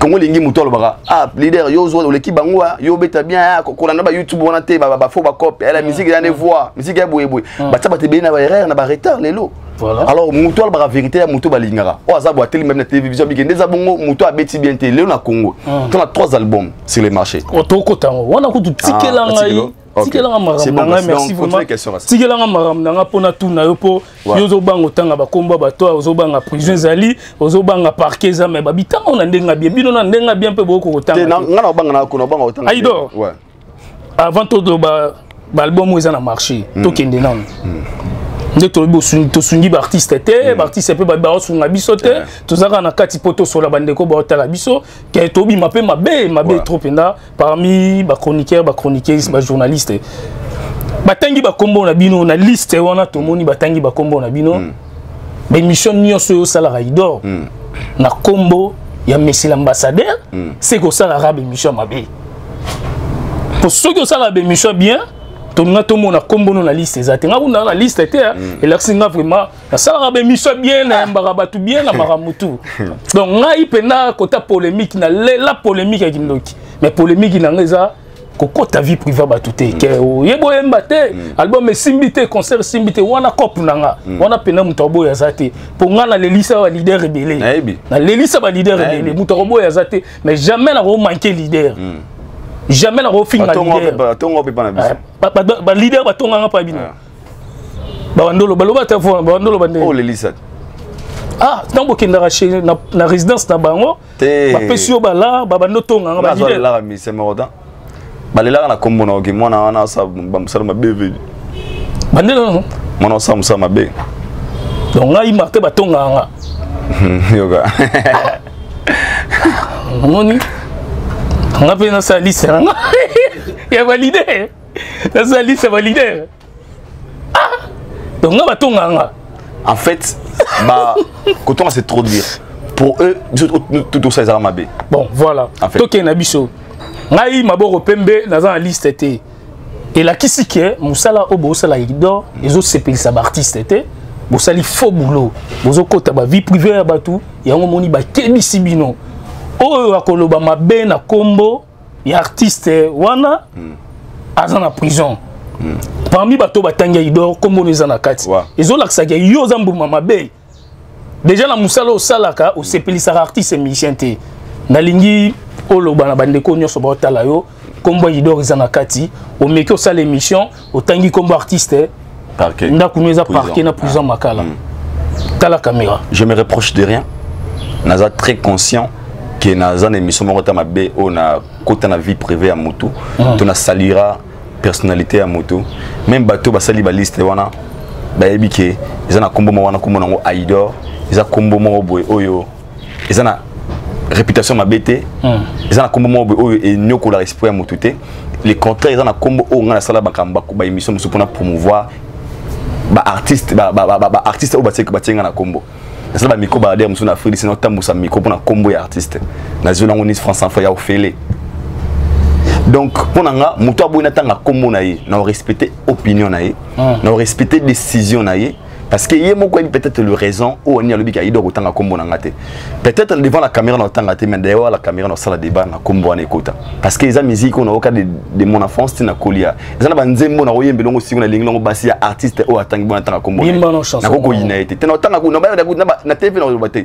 kongo olingi moto alobaka ah leader yo ozwa oleki bango ah, yo obeta bien ah, kolanda ba youtube wana te bafo bacope la musique eza nde voix musique ya boyeboye batya bato ebele na baerreur na baretard lelo Voilà. alors moto alobaka vérité ya moto balingaka oyo aza boateli meme na télévision bike nde eza bongo moto abeti bien te lelo na congo hmm. to na trois albums sur le marché oh, tokota yango wana kutu tikela ah, ngai tikelanga makambo na ngai merci vraiment tikelanga makambo na ngai mpo natuna yo mpo yo ozobanga otanga bakombo ya bato ozobanga prison ezali ozobanga parke eza me babitanga ona ndenge ya bien bino na ndenge ya bien mpe bokoki kotanga ngai na obanga na kuna obanga otanga aidor avant toloba baalbum oyo eza na marché mm. tokende nano mm. nde tolobi tosungi baartiste te mm. baartiste mpe baosunga biso te yeah. toza kaka na kati mpo tosola bandeko baotala biso ke tobima mpe mabe mabe voilà. trop mpenza parmi bachroniqueur bachroniqueuse mm. bajournaliste batangi bakombo na bino na liste wana tomoni batangi bakombo na bino mm. baémission nyonso oyo osalaka idor mm. na kombo ya messi l'ambassadeur mm. se kosala arabe émission mabe mpo soki osalaka bemission bien tolinga tomona nkombono na liste eza te nga kuna na liste te mm. elakisi nga vraiment nasalaka bemission bien nayambaka bato bien na makambo tu donc ngai mpenza kota polémique na lela polémique ya kindoki mais polémique na nga eza kokota vie privé ya bato te ke oyeba oyemba te album esimbi te concert esimbi te wana cope na nga wana mpena moto akoboya aza te mpo ngai nalelisa baleader ebele nalelisa baleader ebele moto akoboya aza te mais jamais na ko manquer leader mm. jamais na ko finga leader ba tonga pe bana biso ba ba leader ba tonga nga pa bino ba bandolo ba loba ta fo ba bandolo ba ndenge oh lelisa ah ntango bokendaka na résidence na bango bapesi yo balare babandi otonga nga balelaka na kombo na oki mwana wana asa bamosala mabe vedi bandela nano mwana osala mosala mabe donc ngai martin batongaka nga yoka omoni nga mpe nasala liste na nga ya balidere nasala liste ya balidere ah donc nga batonga nga en fait ba kotonga c'est trop dur pour eux tout tout ça ezala mabe bon voilà en fait. tokende na biso ngai maboko pembe naza na liste te elakisi ke mosala oyo bosalaka kido ezosepelisa baartiste te bosali faux boulot bozokota bavie privé ya bato yango omoni bakebisi bino oyo akoloba mabe na nkombo ya artiste wana mm. aza na prison mm. parmi bato batangi ya idor nkombo no eza na kati wow. ezolakisaka yo oza mbuma mabe deja na mosala osalaka osepelisaka artiste musicien te nalingi oloba na bandeko nyonso baotala yo nkombo ya idor eza na kati omeki osala émission otangi kombo artiste parquet ndaku no eza parquet na prison ah. makala mm. tala caméra je me reproche de rien naza très conscient que naza na émission moko ta mabe oyo na kota na vie privée ya mutu mm. to na saluera personnalité ya mutu même bato basali baliste wana bayebi ke eza na kombo moko wana kombo nango aidor eza kombo moko boye oyo eza na réputation mabe te hmm. eza na nkombo moko oyo enyokolaka esprit ya motu te le contraire eza na nkombo oyo ngai nasala makambo baémission mosusu mpona promouvoir baartiste baartiste oyo batie ngai na nkombo nasala bamicro baradere mosusu na afrique sina otambusa micro mpona nkombo ya artiste nazwi nango nis france enfra ya ofele donc mpo na nga moto aboyi natanga nkombo na ye na orespecte opinion na ye hmm. na orespecte décision na ye parce que ye moko ayebi peut-être le raison oyo nini alobi kaido akotanga nkombo na nga te peut-être devant la caméra na otanga te mais dehors la caméra na osala débat na nkombo wana ekota parce que eza musique oyo naoka de, de mon enfance tina kolia eza na banzembo nakoyemba elongo siko na lingi longo basi ya artiste oyo atangi bona ntanga nkombo nakokoyina ye te te na otanga na tv na oloba te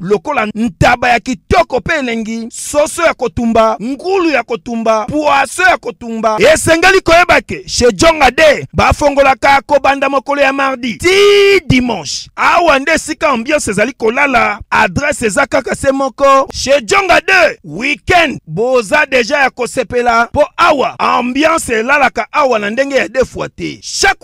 lokola ntaba ya kitoko mpe elengi, soso ya kotumba, ngulu ya kotumba, pwaso ya kotumba. Esengeli koyeba ke chez Jonga de bafongolaka kobanda mokolo ya mardi ti dimanche. Awa nde esika ambiance ezali kolala, adresse eza kaka se moko chez Jonga de. Weekend boza deja ya kosepela mpo awa ambiance elalaka awa na ndenge ya defwa te. Chaque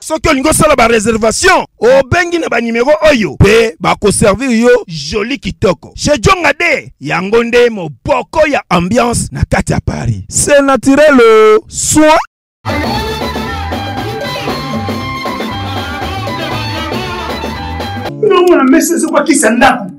soki olingi osala bareservation obengi na banimero oyo mpe bakoservir yo joli kitoko chez jonga de yango nde moboko ya ambiance na kati ya paris se naturel oh. soin nongo na mesa ezokwakisa ndako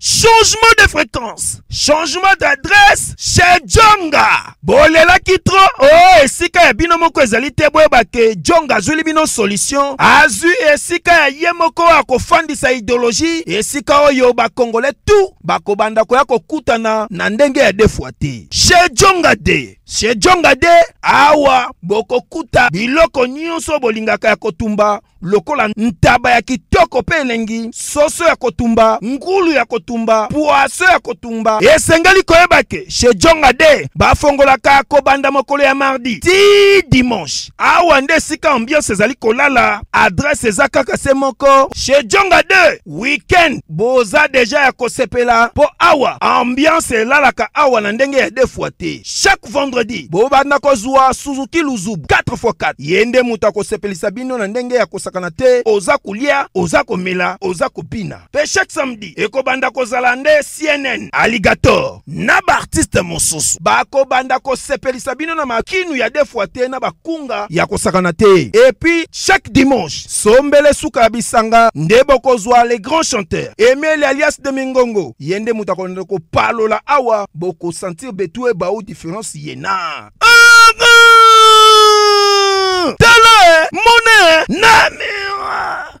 Changement de fréquence, changement d'adresse chez Djonga. Bolelaki trop, oh esika ya bino moko ezali te boyeba ke Djonga azwili bino solution. Azwi esika ya ye moko akofandisa ideologie esika oyo bakongole tout bakobanda koya kokutana na ndenge ya defwa te. Chez Djonga de Sejonga de awa bokokuta biloko nyonso bolingaka ya kotumba lokola ntaba ya kitoko mpe elengi, soso ya kotumba, ngulu ya kotumba, pwaso ya kotumba. Esengeli koyeba ke Sejonga de bafongolaka kobanda mokolo ya mardi ti dimanche. Awa nde esika ambiance ezali kolala, adresse eza kaka se moko Sejonga de. weekend boza deja ya kosepela mpo awa ambiance elalaka awa na ndenge ya defua te chaque vendredi bobanda kozwa suzuki luzubu 4x4 ye nde moto akosepelisa bino na ndenge ya kosakana te oza kolia oza komela oza kobina mpe chaque samedi ekobanda kozala nde cnn alligator na baartiste mosusu bakobanda kosepelisa bino na makinu ya defwa te na bakunga ya kosakana te epuis chaque dimanche sombele suka ya bisanga nde bokozwa le grand chanteur emeli alias de mingongo ye nde moto akolanda kopalola awa bokosentir betue bau difference yena ah, ah! tala eh, mona eh, na mira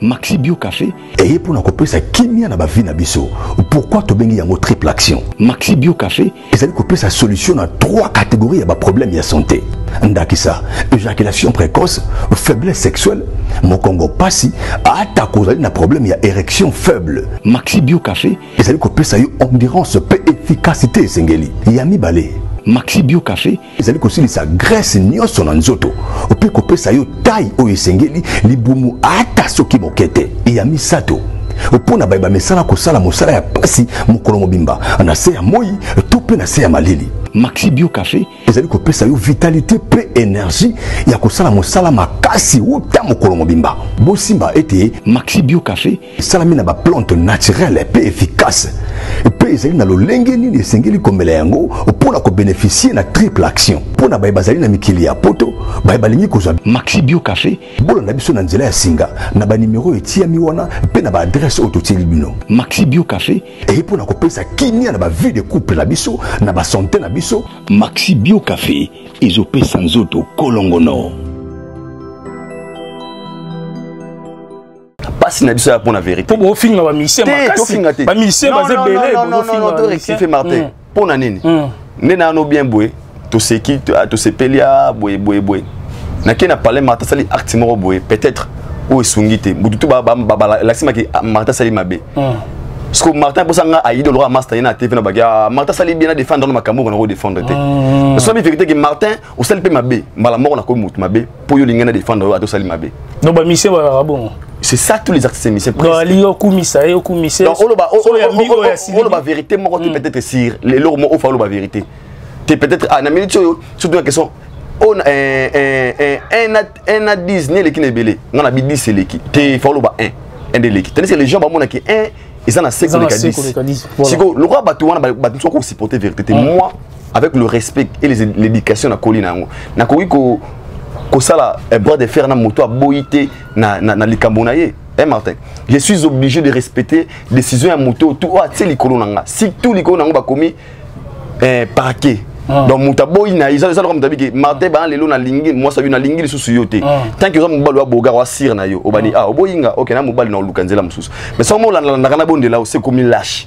Maxi Bio Café eye mpo na kopesa kimia na bavi na biso. Pourquoi tobengi yango triple action? Maxi Bio Café ezali kopesa solution na trois catégories ya baproblème ya santé. Ndakisa, éjaculation précoce, faiblesse sexuelle, mokongo pasi, ata kozali na problème ya érection faible. Maxi Bio Café ezali kopesa yo endurance mpe efficacité esengeli. Ya mibale, Maxi Bio Café ezali kosilisa grese nyonso na nzoto mpe kopesa yo tai oyo esengeli libumu ata soki moke te ya misato mpo na baye bamesana kosala mosala ya mpasi mokolo mobimba na se ya moi to mpe na se ya malili maxi bio cafe ezali kopesa yo vitalite mpe energie ya kosala mosala makasi uta mokolo mobimba bosimba ete maxi bio cafe esalami na baplante naturele mpe efficace mpe ezali na lolenge nini esengeli komela yango mpo na kobeneficie na triple action mpo na baye bazali na mikili ya poto baye balingi kozwa maxi bio cafe bolanda biso na nzela ya singa na banimero etiyami wana mpe na baadrese oyo totieli bino maxi bio cafe eye mpo na kopesa kimia na bavie de couple na biso na basante na biso maxi bio cafe ezopesa nzoto kolongono pasi na biso ya mpo na verité mpo bofinga bamisien makasi bamisien baza ebele bozofinga to rectifie martin mm. mpo na nini mm. nde nano bien boye toseki ah, tosepeli ya ah, boye boye boye nake na palais martin asali acte moko boye peut-être oyo esungi te butu tu balakisi maki ah, martin asali mabe mm. siko martin mposa nga ayidi olokola master ye na tv na baki martin asali bien na défendre na makambo okona ko défendre te nasomi vérité ke martin osali mpe mabe mbala moko nakomi moto mabe mpo yo olingi na defendre oyo ata osali mabe donc bamisie balaka bongo c'est ça tous les artistes musiciens ali okumisa ye okumise oloba vérité moko te peut-être sur eloko moko ofa oloba vérité te peut-être ah na minute oyo surtout na question oyo oh, eh, eh, eh, un na 10 ni eleki na ebele ngai na bi 10 eleki te ifa oloba 1 un nde eleki tandis que les gens bamonaki 1 eza na se koleka 10 sikoyo lokola bato wana bato mosusu akosupporte vérité te moi avec le respect et l'éducation na koli na yango nakoki ko kosala eh, bras de fer na moto aboyi te na, na, na likambo na ye eh, martin je suis obligé de respecter décision ya moto tout oyo atie likolo na nga surtout likolo na yango bakomi eh, parquet Ah. donc moto aboyi na ye eza lokola moto abiki martin bana lelo nalingi mwasi abi nalingi lisusu yo te ah. tanke oza mobali wa bogar wa sire na yo obani ah. ah oboyi nga ok na mobali na oluka nzela mosusu mais soki molandalandaka na bondela ose komi lashe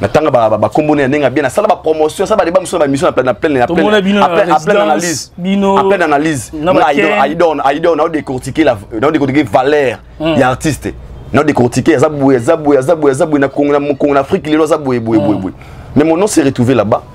natanga bakombo nini ya ndenge bien nasala bapromotion asala badeba mosusu na bamission na pleine analyse pleine analyse aidor nao décortiquer valeur hmm. ya artiste nao décortiquer aza boye aza boye aza boye aza boye na mokongo na afrique lelo aza boye boye boye boye mais mon nom s'est retrouvé là-bas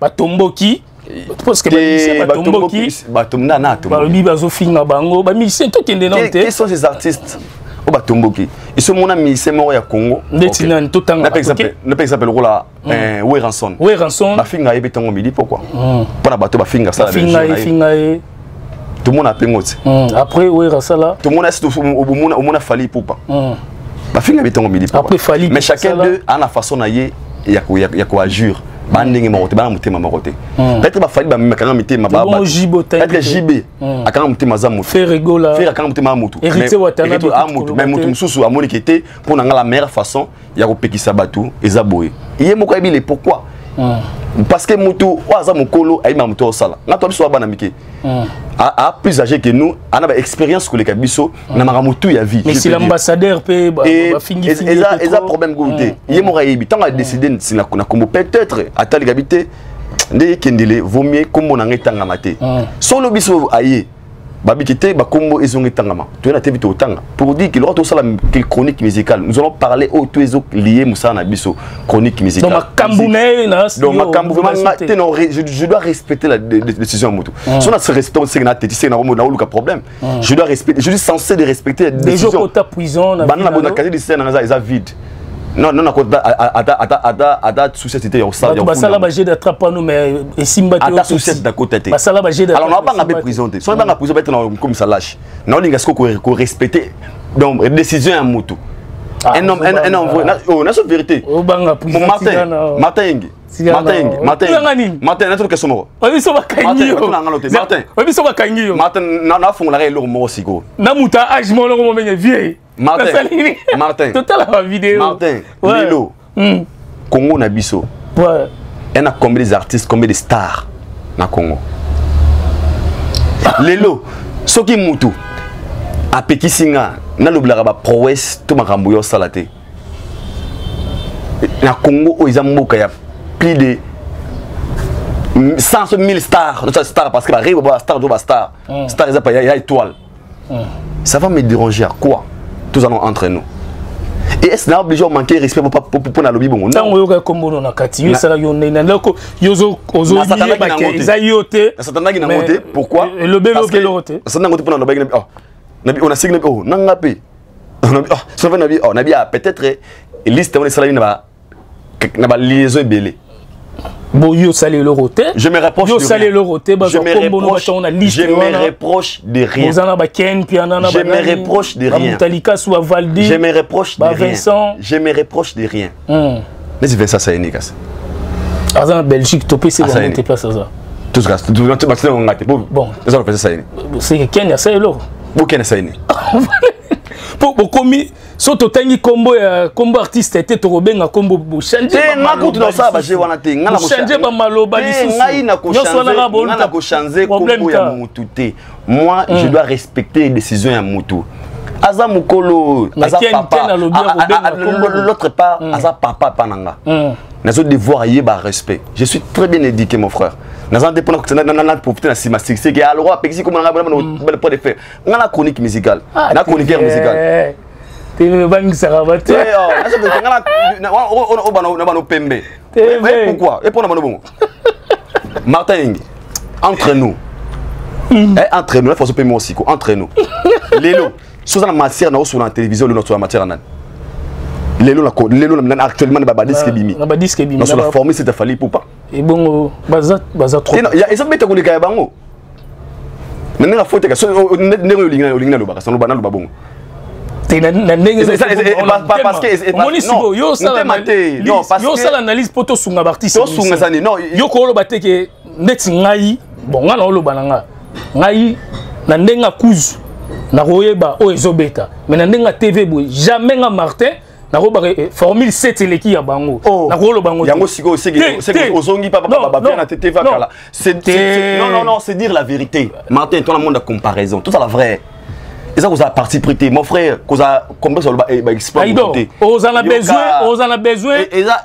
batomboki balobi bazofinga bango bamisien tokende nao te oyo batomboki iso mona musicien moko ya congo ndeti nani totangapa exemple lokola mm. eh, weranson bafinga ye mpe ntongo midi pokua mpo mm. na bato bafinga sala tomona mpengo ti hmm, après wera asala tomona si omona fali ipupa hmm. bafinga bitongo midi mais chacun de ana façon na ye ya koagir baa ndenge moko te baa na motema moko te hmm. peut-être bafali bamemi akanga mitema peut-être jb akanga motema aza motufere akanga motema ya motu mais motu mosusu amoniki te mpo na nga la meilleure façon ya kopekisa bato eza boye ye moko ayebi le pourquoi mm. parce que mutu oyo aza mokolo ayebi ma moto osala nga to biso bana mike mm. a plus âgé que nous ana ba expérience koleka biso mm. na makambo tout ya vie mais c'est l'ambassadeur pe ba fingi fingi eza eza problème ko te mm. ye moko ayebi tant a mm. décider na na kombo peut-être atali kabite nde kendele vaut mieux kombo na ngai tangama te mm. solo biso aye babiki te bakombo ezonga etangama toye na tebi totanga pour dire que lokola tosala chronique musicale nous allons parler oyo to ezo lie mosala na biso chronique musicale donc makambo na ye donc makambo vraiment te non je dois respecter la décision ya moto mm. so na se respecte seke na teti seke nakomo naoluka problème mm. je dois respecter je suis censé de respecter la décision banda na boye na casier de scène eza vide Non, non, non, ata ata ata ata sucette te au stade. Ba sala ba jeu d'attrape pas nous mais esimba te. Ata sucette da côté te. Ba sala ba jeu d'attrape. Alors on va pas ngabe prison te. Soit banga prison bête na comme ça lâche. Non linga sko ko respecter donc décision à mutu. Ah, un homme un homme vrai. Oh, na so vérité. Oh banga prison. Martin, Martin Ingi. Martin, Martin. Martin, na to question moko. Obi so ba kangi yo. Martin. Obi so ba kangi yo. Martin na na fongola ka eloko moko siko. Na muta age moko moko menge vieux. martin totala bavideo martin lelo hmm. congo na biso ena combien des artistes combien des stars na congo lelo soki mutu apekisi nga nalobelaka baprouesse to makambo yo osala te na congo oyo eza mboka ya plus de 100 000 stars star parce que barei baba star to bastar hmm. star eza ya étoile mm. ça va me déranger à quoi tous allons entre nous et est-ce na obligé manquer respect pour pour pour na lobi bongo ntango yoka kombo na kati yo sala yo na ndako yo zo ozo biye ba ke za yo te na satana ki na ngote pourquoi euh, lobe lobe lote satana ngote pona loba ki na oh na bi on a signé oh nanga pe na bi oh ça va na bi oh na bi ah, peut-être liste on est salami na ba na ba liaison ebele boyi osali eloko te je me reproche yo osali eloko te bazwa kombo no batongo na liste wana je me reproche de rien oza na baken piana na je me reproche de rien bamuta likasu bavaldi je me reproche de rien vincent je me reproche de rien hmm. neti vincent asayeni kasi aza na belgique topesi bango te place aza tobatina ngo nga te bon eza kopesa sayeni seke ken asali eloko bo ken asayeni po bokomi so totangi kombo ya kombo artiste te tokobenga kombo bochange ngakutu nasala baje wana te ngachange bamaloba lisusungai na kochange kombo ya mutu te moi je hmm. dois respecter les décisions ya mutu aza mokolo aza papaautre part hmm. aza papa pa na nga hmm. nazo devoir aye ba respect je suis très bien éduqué mon frère naza nde mpona profite na nsima succès ke aloko apekisi komona nga bana bana de faire nga na chronique musicale ah, na chroniqueur musicale eh, tebe ebangisaka bato eh, oh, na bano pembe pourquoi epo na bano bongo martin yenge entre nous mm. eh, entre nous nafaso mpe mwa siko entre nous lelo soki oza na matière na osona na télévision lelo nasola matière ya nani lelo lelo actuellement na babadiske ebimi nasola forme sete fali poupa ebongo baza baza trop non ya eza beta koleka ya bango na ndenge afotaka so oh, oh, ndenge oyo olingi olingi nalobaka sa loba naloba bongo te na ndenge omoni sikoyo yo osala analyse mpo tosunga baartiste yo kooloba te ke ndeti ngai bon ngai naoloba na ngai ngai na ndenge akuzu nakoyeba oyo ezobeta mais na ndenge ya tv boye jamais nga martin nakobaka eh, formule 7 eleki ya bango oh. nakoloba yango yango sikoyo ozongi papapapapapana te teva kala non non non c'est dire la vérité martin tona monde ya comparaison tout à la vraie eza kozala parti pris te mon frère kozala complexe oloba eh, baexploit te ozala besoin ozala besoin eh, eza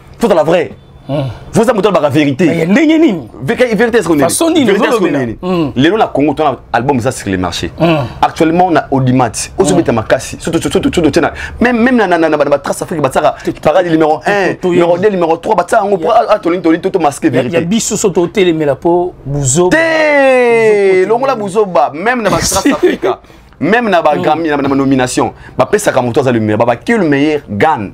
tozala vrai hmm. voza moto alobaka vérité eh, ndenge nini vérité esoninini hmm. lelo na congo tona album eza sur le marché hmm. actuellement na audimat ozobeta makasi sototyena même na batrace afrique batiaka parade numéro 1 numéro 2 numéro 3 batia yango po atolini tolini toto masque vérité biso so totelemela po buzoba te longola buzoba même na batrace afrique Même na ba Grammy, na ba nomination, ba pesa ka mutu aza le meilleur, ba ba qui le meilleur gagne.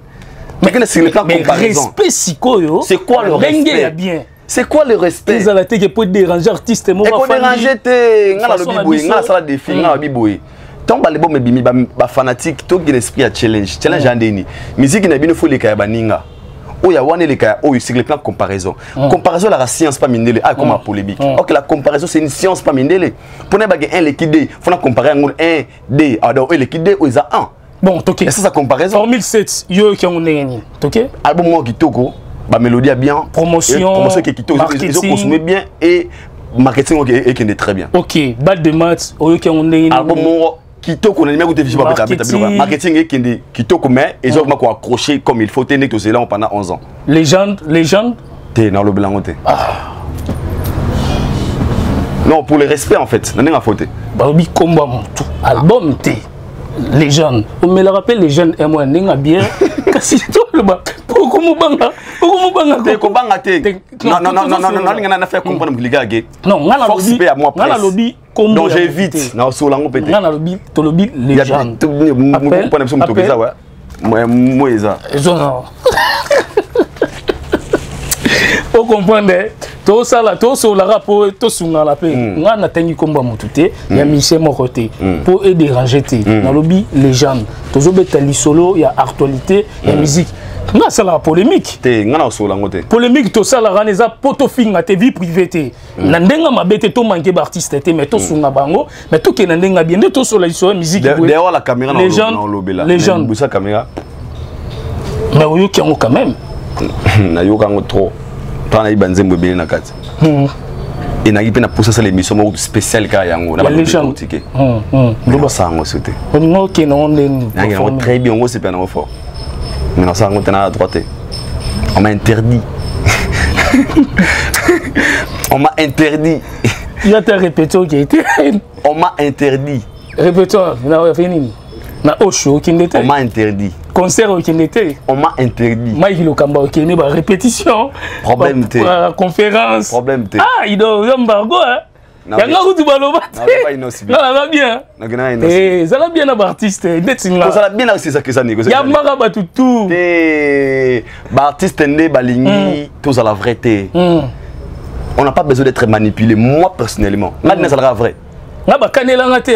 Mais que sur le plan comparaison. Respect sikoyo. C'est quoi le respect? bien. C'est quoi le respect Ezala te que peut déranger artiste mo ba fandi. Ko déranger te, ngala lo biboye, ngala sala défi, ngala mm. biboye. ntango balebo mebimi bafanatique toki na esprit ya challenge challenge ya mm. ndeni miziki na bino fo eleka ya baninga oyo ya wana eleka ya oyo sur le plan comparaison mm. comparaison elaka science pa mindele akoma ah, mm. polémique mm. ok la comparaison c'est une science pa mindele mpo na yebake 1 leki 2 fo na compare yango 1 2 ah, donc oyo eleki 2 oyo eza 1 bon toke esasa comparaison formule 7 yo oyoki yango ndenge nini toke album moko kitoko bamélodie ya bien promotion promotion eke kitoko ezoconsomme bien et marketing oyo ekende très bien ok bal de mat oyoki yango ndenge nini album moko kitoko na nimeko te vision babeta beta bino marketing ekende kitoko mais ezo koma ko accrocher comme il faut te ndeko zela pendant 11 ans légende légende te na lobela ngo te ah. non pour le respect en fait na ndenge faute balobi kombo mutu album te légende omelaka mpe légende mwa ndenge bien kasi toloba okomobanga okomobanga te kobanga te nalinga na faire comprendre mokilikage non ngai nalobi donc j'évite na solo yango peut-être nga nalobi tolobi légende appel pona biso mutokeza wa moi eza ezo na o comprendre tosala tosolaka mpo tosungana mpe mm. ngai natangi nkombo ya motu te ya mm. misie moko te mpo mm. ederange te nalobi légende tozobeta lisolo ya actualité ya musique nga asalaka polémique te nga na osola yango te polémique tosalaka na eza po tofinga te vie privée te na ndenge ya mabe te tomanke baartiste te mais tosunga mm. bango mais tokende na ndenge ya bien nde tosola liso ya miziki boyelegende kamera mais oyoki yango quand même nayoka yango trop ntango nayebi banzembo ebele na kati hmm. enaki mpe na posa asala émission moko spéciale kaka yango na balotike ndoba asala yango so te olinga okende yango ndeni yango très bien yango osepela nango fort mais na sala ngota na droite on m'a interdit on m'a interdit il a répété ok on m'a interdit répétons na oyo fini na osho okende te on m'a interdit concert okende te on m'a interdit mike lokamba okende ba répétition problème te conférence problème te ah ido yo mbargo hein yanga kutu baloba teezala bien eh, ezala bien na baartiste eh, ndeti ngaozala bien naosezakesanyambaka bato tour baartiste nde balingi hmm. tozala vrai te hmm. on n'a pas besoin d'être manipulé moi personnellement nga hmm. nazalaka vrai nga bakanelanga te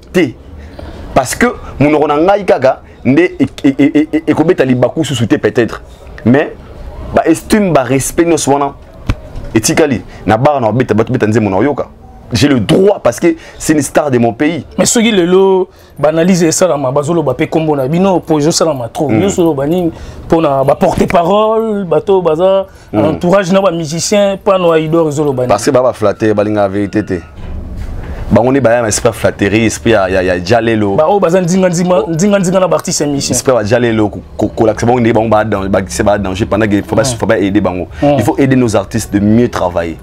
te parce que monoko na ngai kaka nde e, e, e, ekobeta libaku susu te peut-être mais ba estime ba respect nyonso wana etikali na bara na obeta bato beta nzembo na oyoka j'ai le droit parce que c'est une star de mon pays mais soki lelo baanalyse esalama bazoloba mpe nkombo na bino mpo ezosalama trop mm. nyonso oloba nini mpo na baporte parole bato baza hmm. entourage na bamusicien pano ya idor ezolobani parce que baa baflatere balingaka verité te bango nde baya na esprit ya flatterie esprit ya, ya, ya jalelo baoyo baza nzinganzinga na baartiste ya mission esprit ya jalelo kolakisa bango ndenge bango bakise baa danger pendant que faut hmm. ba aider bango hmm. il faut aider nos artistes de mieux travailler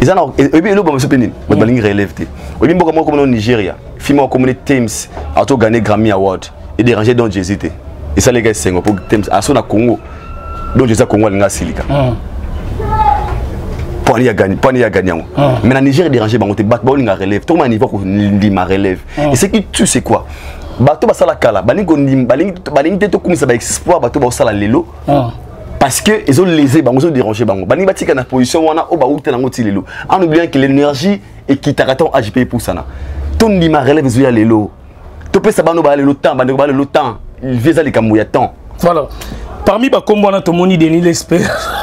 eza na oyebi eloko bamoso mpe nini bato balingi relève te oyebi mboka moko komona nigeria fima wakomona teams ato gagner grammy award e déranger don jésus te esaleka esengo mpo teams aso na congo donje eza kongo alinga asilika mm. pani ya gani pani ya gani yango mm. mais na niger dérange bango te bato baolinga relève tokoma niveau kondima relève mm. et ce qui tue c'est quoi bato basala kala balingi te tokumisa baexploit bato baosala lelo ah. parce que ezo lese bango ezo dérange bango balingi batika na position wana oyo bawuta nango ti lelo en oubliant que l'énergie ekitaka ntango agp epusana tondima relève ezoya lelo topesa bano baya lelo temps bandeko baya lelo temps vie eza likambo ya temps voilà parmi bakombo wana tomoni denis les mpe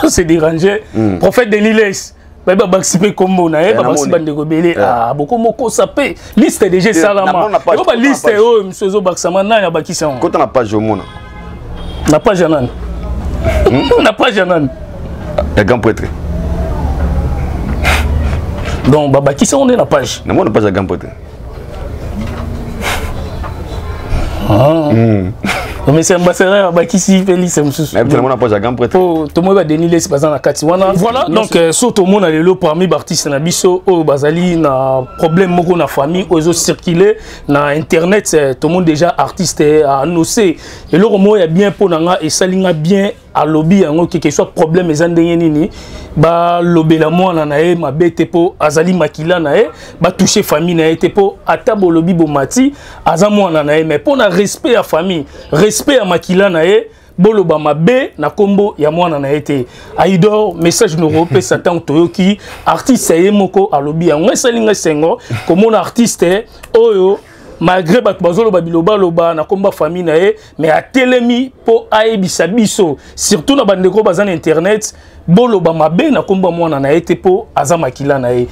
se dérange mm. prophète denis les bayebi babakisi mpe nkombo na ye eh, babakisi bandeko ebele eh. ah, bokomokosa mpe liste deja eh, esalama eko baliste oyo mosu ezobakisama nani abakisi yango kota na page omona na page ya nani hmm? na page ya nani ya grand prêtre donc babakisi yango nde na page namona page ya grand prêtre Mm. omesi ambassadeur abakisi mpe lise mosusutomoni badeni lesi baza na kati wana voilà donc euh, so tomona lelo parmi baartiste na biso oyo bazali na problème moko na famille oyo ezocircule na internet euh, tomoni déjà artiste euh, annonce eloko moko ya bien mpo na nga esali nga bien alobi yango keke soit problème eza ndenge nini balobela mwana na ye mabe te mpo azali makila na ye batouche famille na ye te mpo ata bolobi bomati aza mwana na ye mais mpo na respect ya famille respect ya makila na ye boloba mabe na kombo ya mwana na ye te aidor message nokopesa ntango toyoki artiste ye moko alobi yango esali ngai sengo komona artiste oyo malgré bato bazoloba bilobaloba na komba famille na ye mais atelemi mpo ayebisa biso surtout na bandeko baza na internet boloba mabe na nkombo ya mwana na ye te mpo aza makila na ye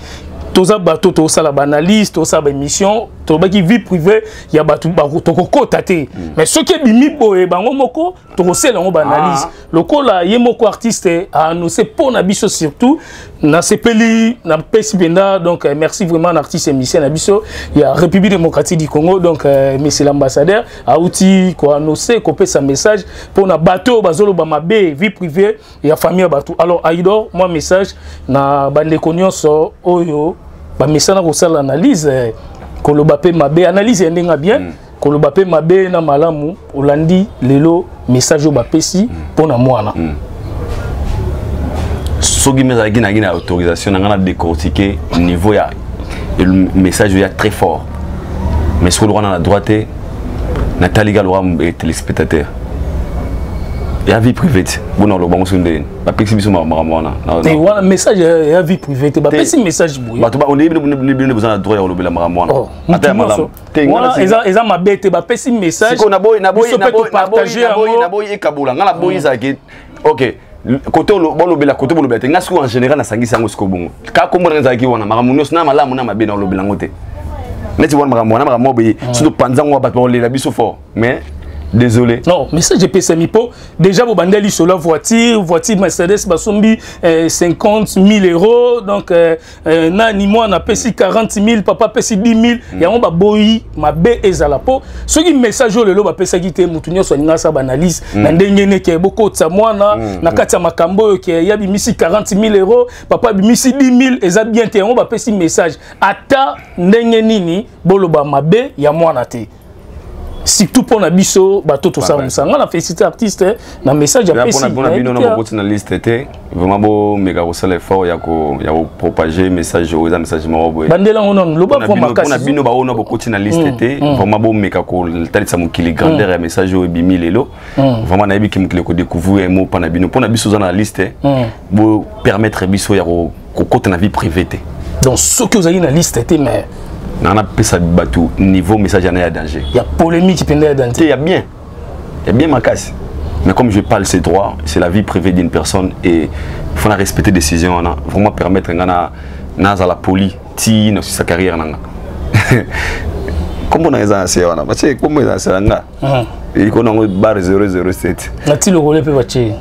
toza bato tosala baanalyse tosala baémission tolobaki vie privée ya bato tokokota te hmm. mais soki ebimi boye bango moko tokosela yango baanalyse ah. lokola ye moko artiste aannonce mpo na biso surtout nasepeli napesi mpenza donc euh, merci vraiment na artiste émission na biso ya république démocratique du congo donc euh, monsieur l'ambassadeur auti koanose kopesa message mpo na bato oyo bazoloba mabe vie privée ya famille ya bato alors aidor mwa message na bandeko nyonso oyo bamesana kosala analyse eh, koloba mpe mabe analyse ya ndenge bien mm. koloba mpe mabe na malamu olandi lelo message oyo bapesi mm. mpo na mwana mm. soki mpe ezalaki nangi na autorisation na ngai na décortique niveau ya message oyo ya très fort mais soki olokana na droit te natali ka loka eh, téléspectateur ya vie privée te bona oloba bango soki ndenge bapekisi biso makambo wana wana message ya vie privée te bapesi message boye bato baoyebi nde boza na droit ya kolobela makambo wana oh, ata ya malamu wana eza eza mabe te bapesi message siko naboyi naboyi naboyi naboyi naboyi ekabola nga naboyi mm. ezalaki ok kote bolobela kote bolobela te nga sikoyo en général nasangisi yango sikoyo bongo ka kombo nanga ezalaki wana makambo nyonso na malamu na mabe na olobela yango te neti wana makambo wana makambo boye mm. soki topanza yango bato baolela biso fort mais désolé non message epesami mpo déjà bobanda lisolo ya voiture voiture mercedes basombi eh, 50 000 euros donc eh, eh, nani mwana apesi 40000 papa apesi 10000 mm. yango baboyi mabe ezala mpo soki message oyo lelo bapesaki te motu nyonso alinga asala baanalyse mm. na ndenge neke bokotisa mwana mm. na kati ya makambo oyo ke ya bimisi 40000 euro papa abimisi 10000 eza bien te yango bapesi message ata ndenge nini boloba mabe ya mwana te surtout mpo na biso bato tosala mosala ngai na félicité artiste eh, na message ya pesi mpona bino na bokoti na liste te vraiment bomeka kosala effort ya kopropage message oyo eza message moko boye bandela yango nanu loba mpo makasi mpona bino baoyo na bokoti na liste mm, te mm. vraiment bomeka kotalisa mokili grandeur ya mm. message oyo ebimi lelo Mm. vraiment nayebi ke mokili ekodecouvrir yango mpo na bino mpo na biso oza na liste mm. bopermettre biso ya kokota na vie privé te donc soki ozali na liste te mais na napesa bato niveau message yana ya danger ya polémique mpenza ya danger te ya bien ya bien makasi mais comme je parle ses droits c'est la vie privée d'une personne et faut na respecter décision wana vraiment permettre nga na nazala poli ti na sa carrière nanga kombo na eza na se wana parce que kombo eza na se na nga hmm. eliko nango bar 007 na ti lokole mpe batie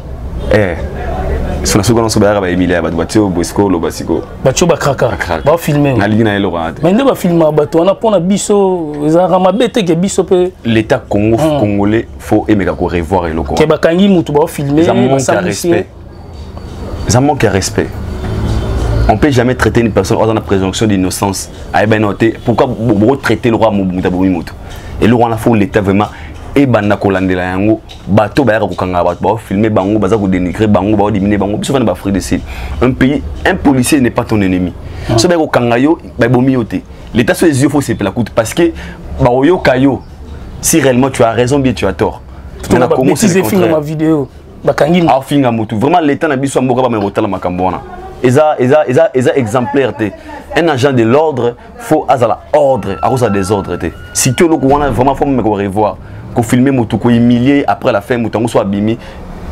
eh. sona soki nyonso bayaka baemilia ya bato batio boye sikoyo oloba sikoyo batio bakraka bafilme nalingi na ye eloko wana te mai nde bafilmaka bato wana mpo na biso ezalaka mabe te ke biso mpe l'état congo hmm. congolais faut emeka korevoir eloko ke bakangi motu baofilme basambisi eza manque ya respect on peut jamais traiter une personne oza na présomption d'innocence ayebani nao te pourquoi bokotraite lokola moto abomi moto eloko wana fo leta vraiment ebanda kolandela yango bato bayaka kokanga bato baofilme bango baza kodenigre bango baodimine bango biso fana baafrique de sud un pays un policier n'est pas ton ennemi ah. so baye kokanga yo babomi yo te l'état so ezwi yo fo osepela kutu parce que baoyoka yo si réellement tu as raison bien tu as tort mais na congo c'est le contraire bakangi nga afinga mutu vraiment l'état na biso ya mboka bameka kotala makambo wana eza eza eza eza exemplaire te un agent de l'ordre faut azala ordre akozala désordre te sikoyo eloko wana vraiment faut momeka korevoir kofilme motu kohumilie après la fin motu yango so abimi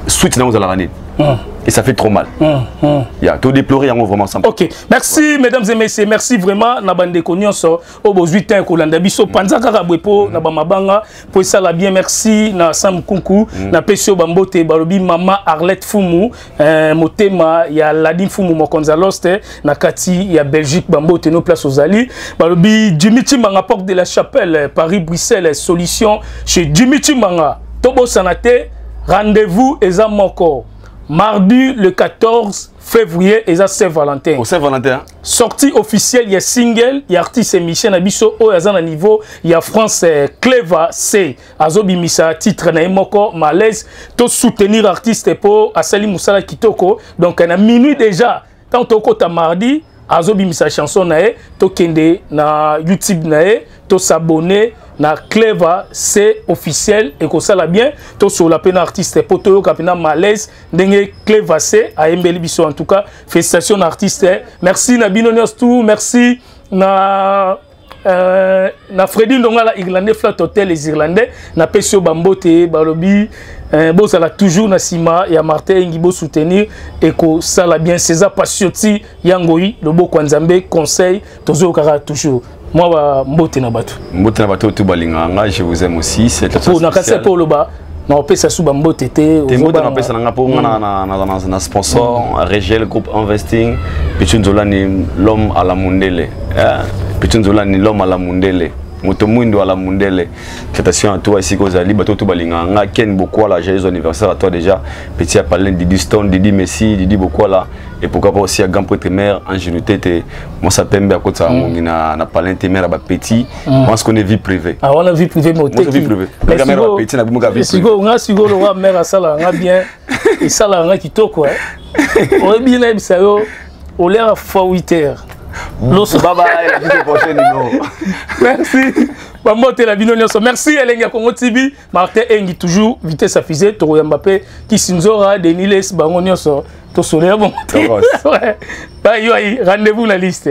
suite nango ozalaka nini hmm. et ça fait trop mal mm, mm. Yeah, to déplorer yango vraiment ça ok merci ouais. mesdames et messieurs merci vraiment na bandeko nyonso oyo bozwi temps kolanda biso panza kaka boye mpo na bamabanga mpo esala bien merci na sam kunku mm. napesi yo bambote balobi mama arlette fumu eh, motema ya ladin fumu mokonzi ya loste na kati ya belgique bambote no place ozali balobi jimmy chimanga porte de la chapelle paris bruxelles solution chez jimmy chimanga tobosana te rendez-vous eza moko mardi le 14 février eza saint valentin o saint valentin sortie officielle ya single ya artiste musicien na biso oyo aza na niveau ya france eh, cleva c azobimisa titre na ye moko malaise to soutenir artiste mpo asali mosala kitoko donc na minuit déjà ntango tokota mardi azobimisa chanson na ye tokende na youtube na ye tosabone na cleva c officiel ekosala bien tosolola mpe na artiste mpo toyoka mpena malaise ndenge cleva c ayembeli biso en tout cas Félicitations na artiste. Eh. Merci na bino tout. Merci na euh, na Freddy Ndongala Irlandais Flat Hotel les Irlandais na Pesio Bambote Balobi euh, bozala toujours na sima ya Martin Engi bo soutenir et ko sala bien César Passioti Yangoi Loboko Nzambe conseil tozo kaka toujours moi ba mbote na bato mbote na bato tout balinga nga je vous aime aussi c'est la chose na kasi pe oloba na opesa su ba mbote te te mbote na pesa nga po nga na na na na na sponsor mm. Regel Group Investing Pichu Nzolani l'homme à la mundele eh? Pichu Nzolani l'homme à la mundele moto mwindo ala mundele traitation à toi ici kozali bato tout balinga nga Ken Bokwala j'ai anniversaire à toi déjà petit à parler Didi Stone Didi Messi Didi Bokwala et pourquoi pas aussi à grand prêtre mère Angelou Tete moi ça pembe à côté ça mongi na na palais te mère ba petit mm. pense qu'on est vie privée ah on a vie privée mais au vie privée mais quand mère petit na bimuka vie privée sigo nga sigo lo mère ça là nga bien et ça là nga kitoko hein on bien là ça yo au l'air fawiter loso baba la prochaine non merci bambote la bino nyoso merci elenge ya Congo TV Martin Engi toujours vitesse à fusée tokoyamba pe Kisinzora Deniles bango nyoso to soleil bon. Ba yo rendez-vous la liste.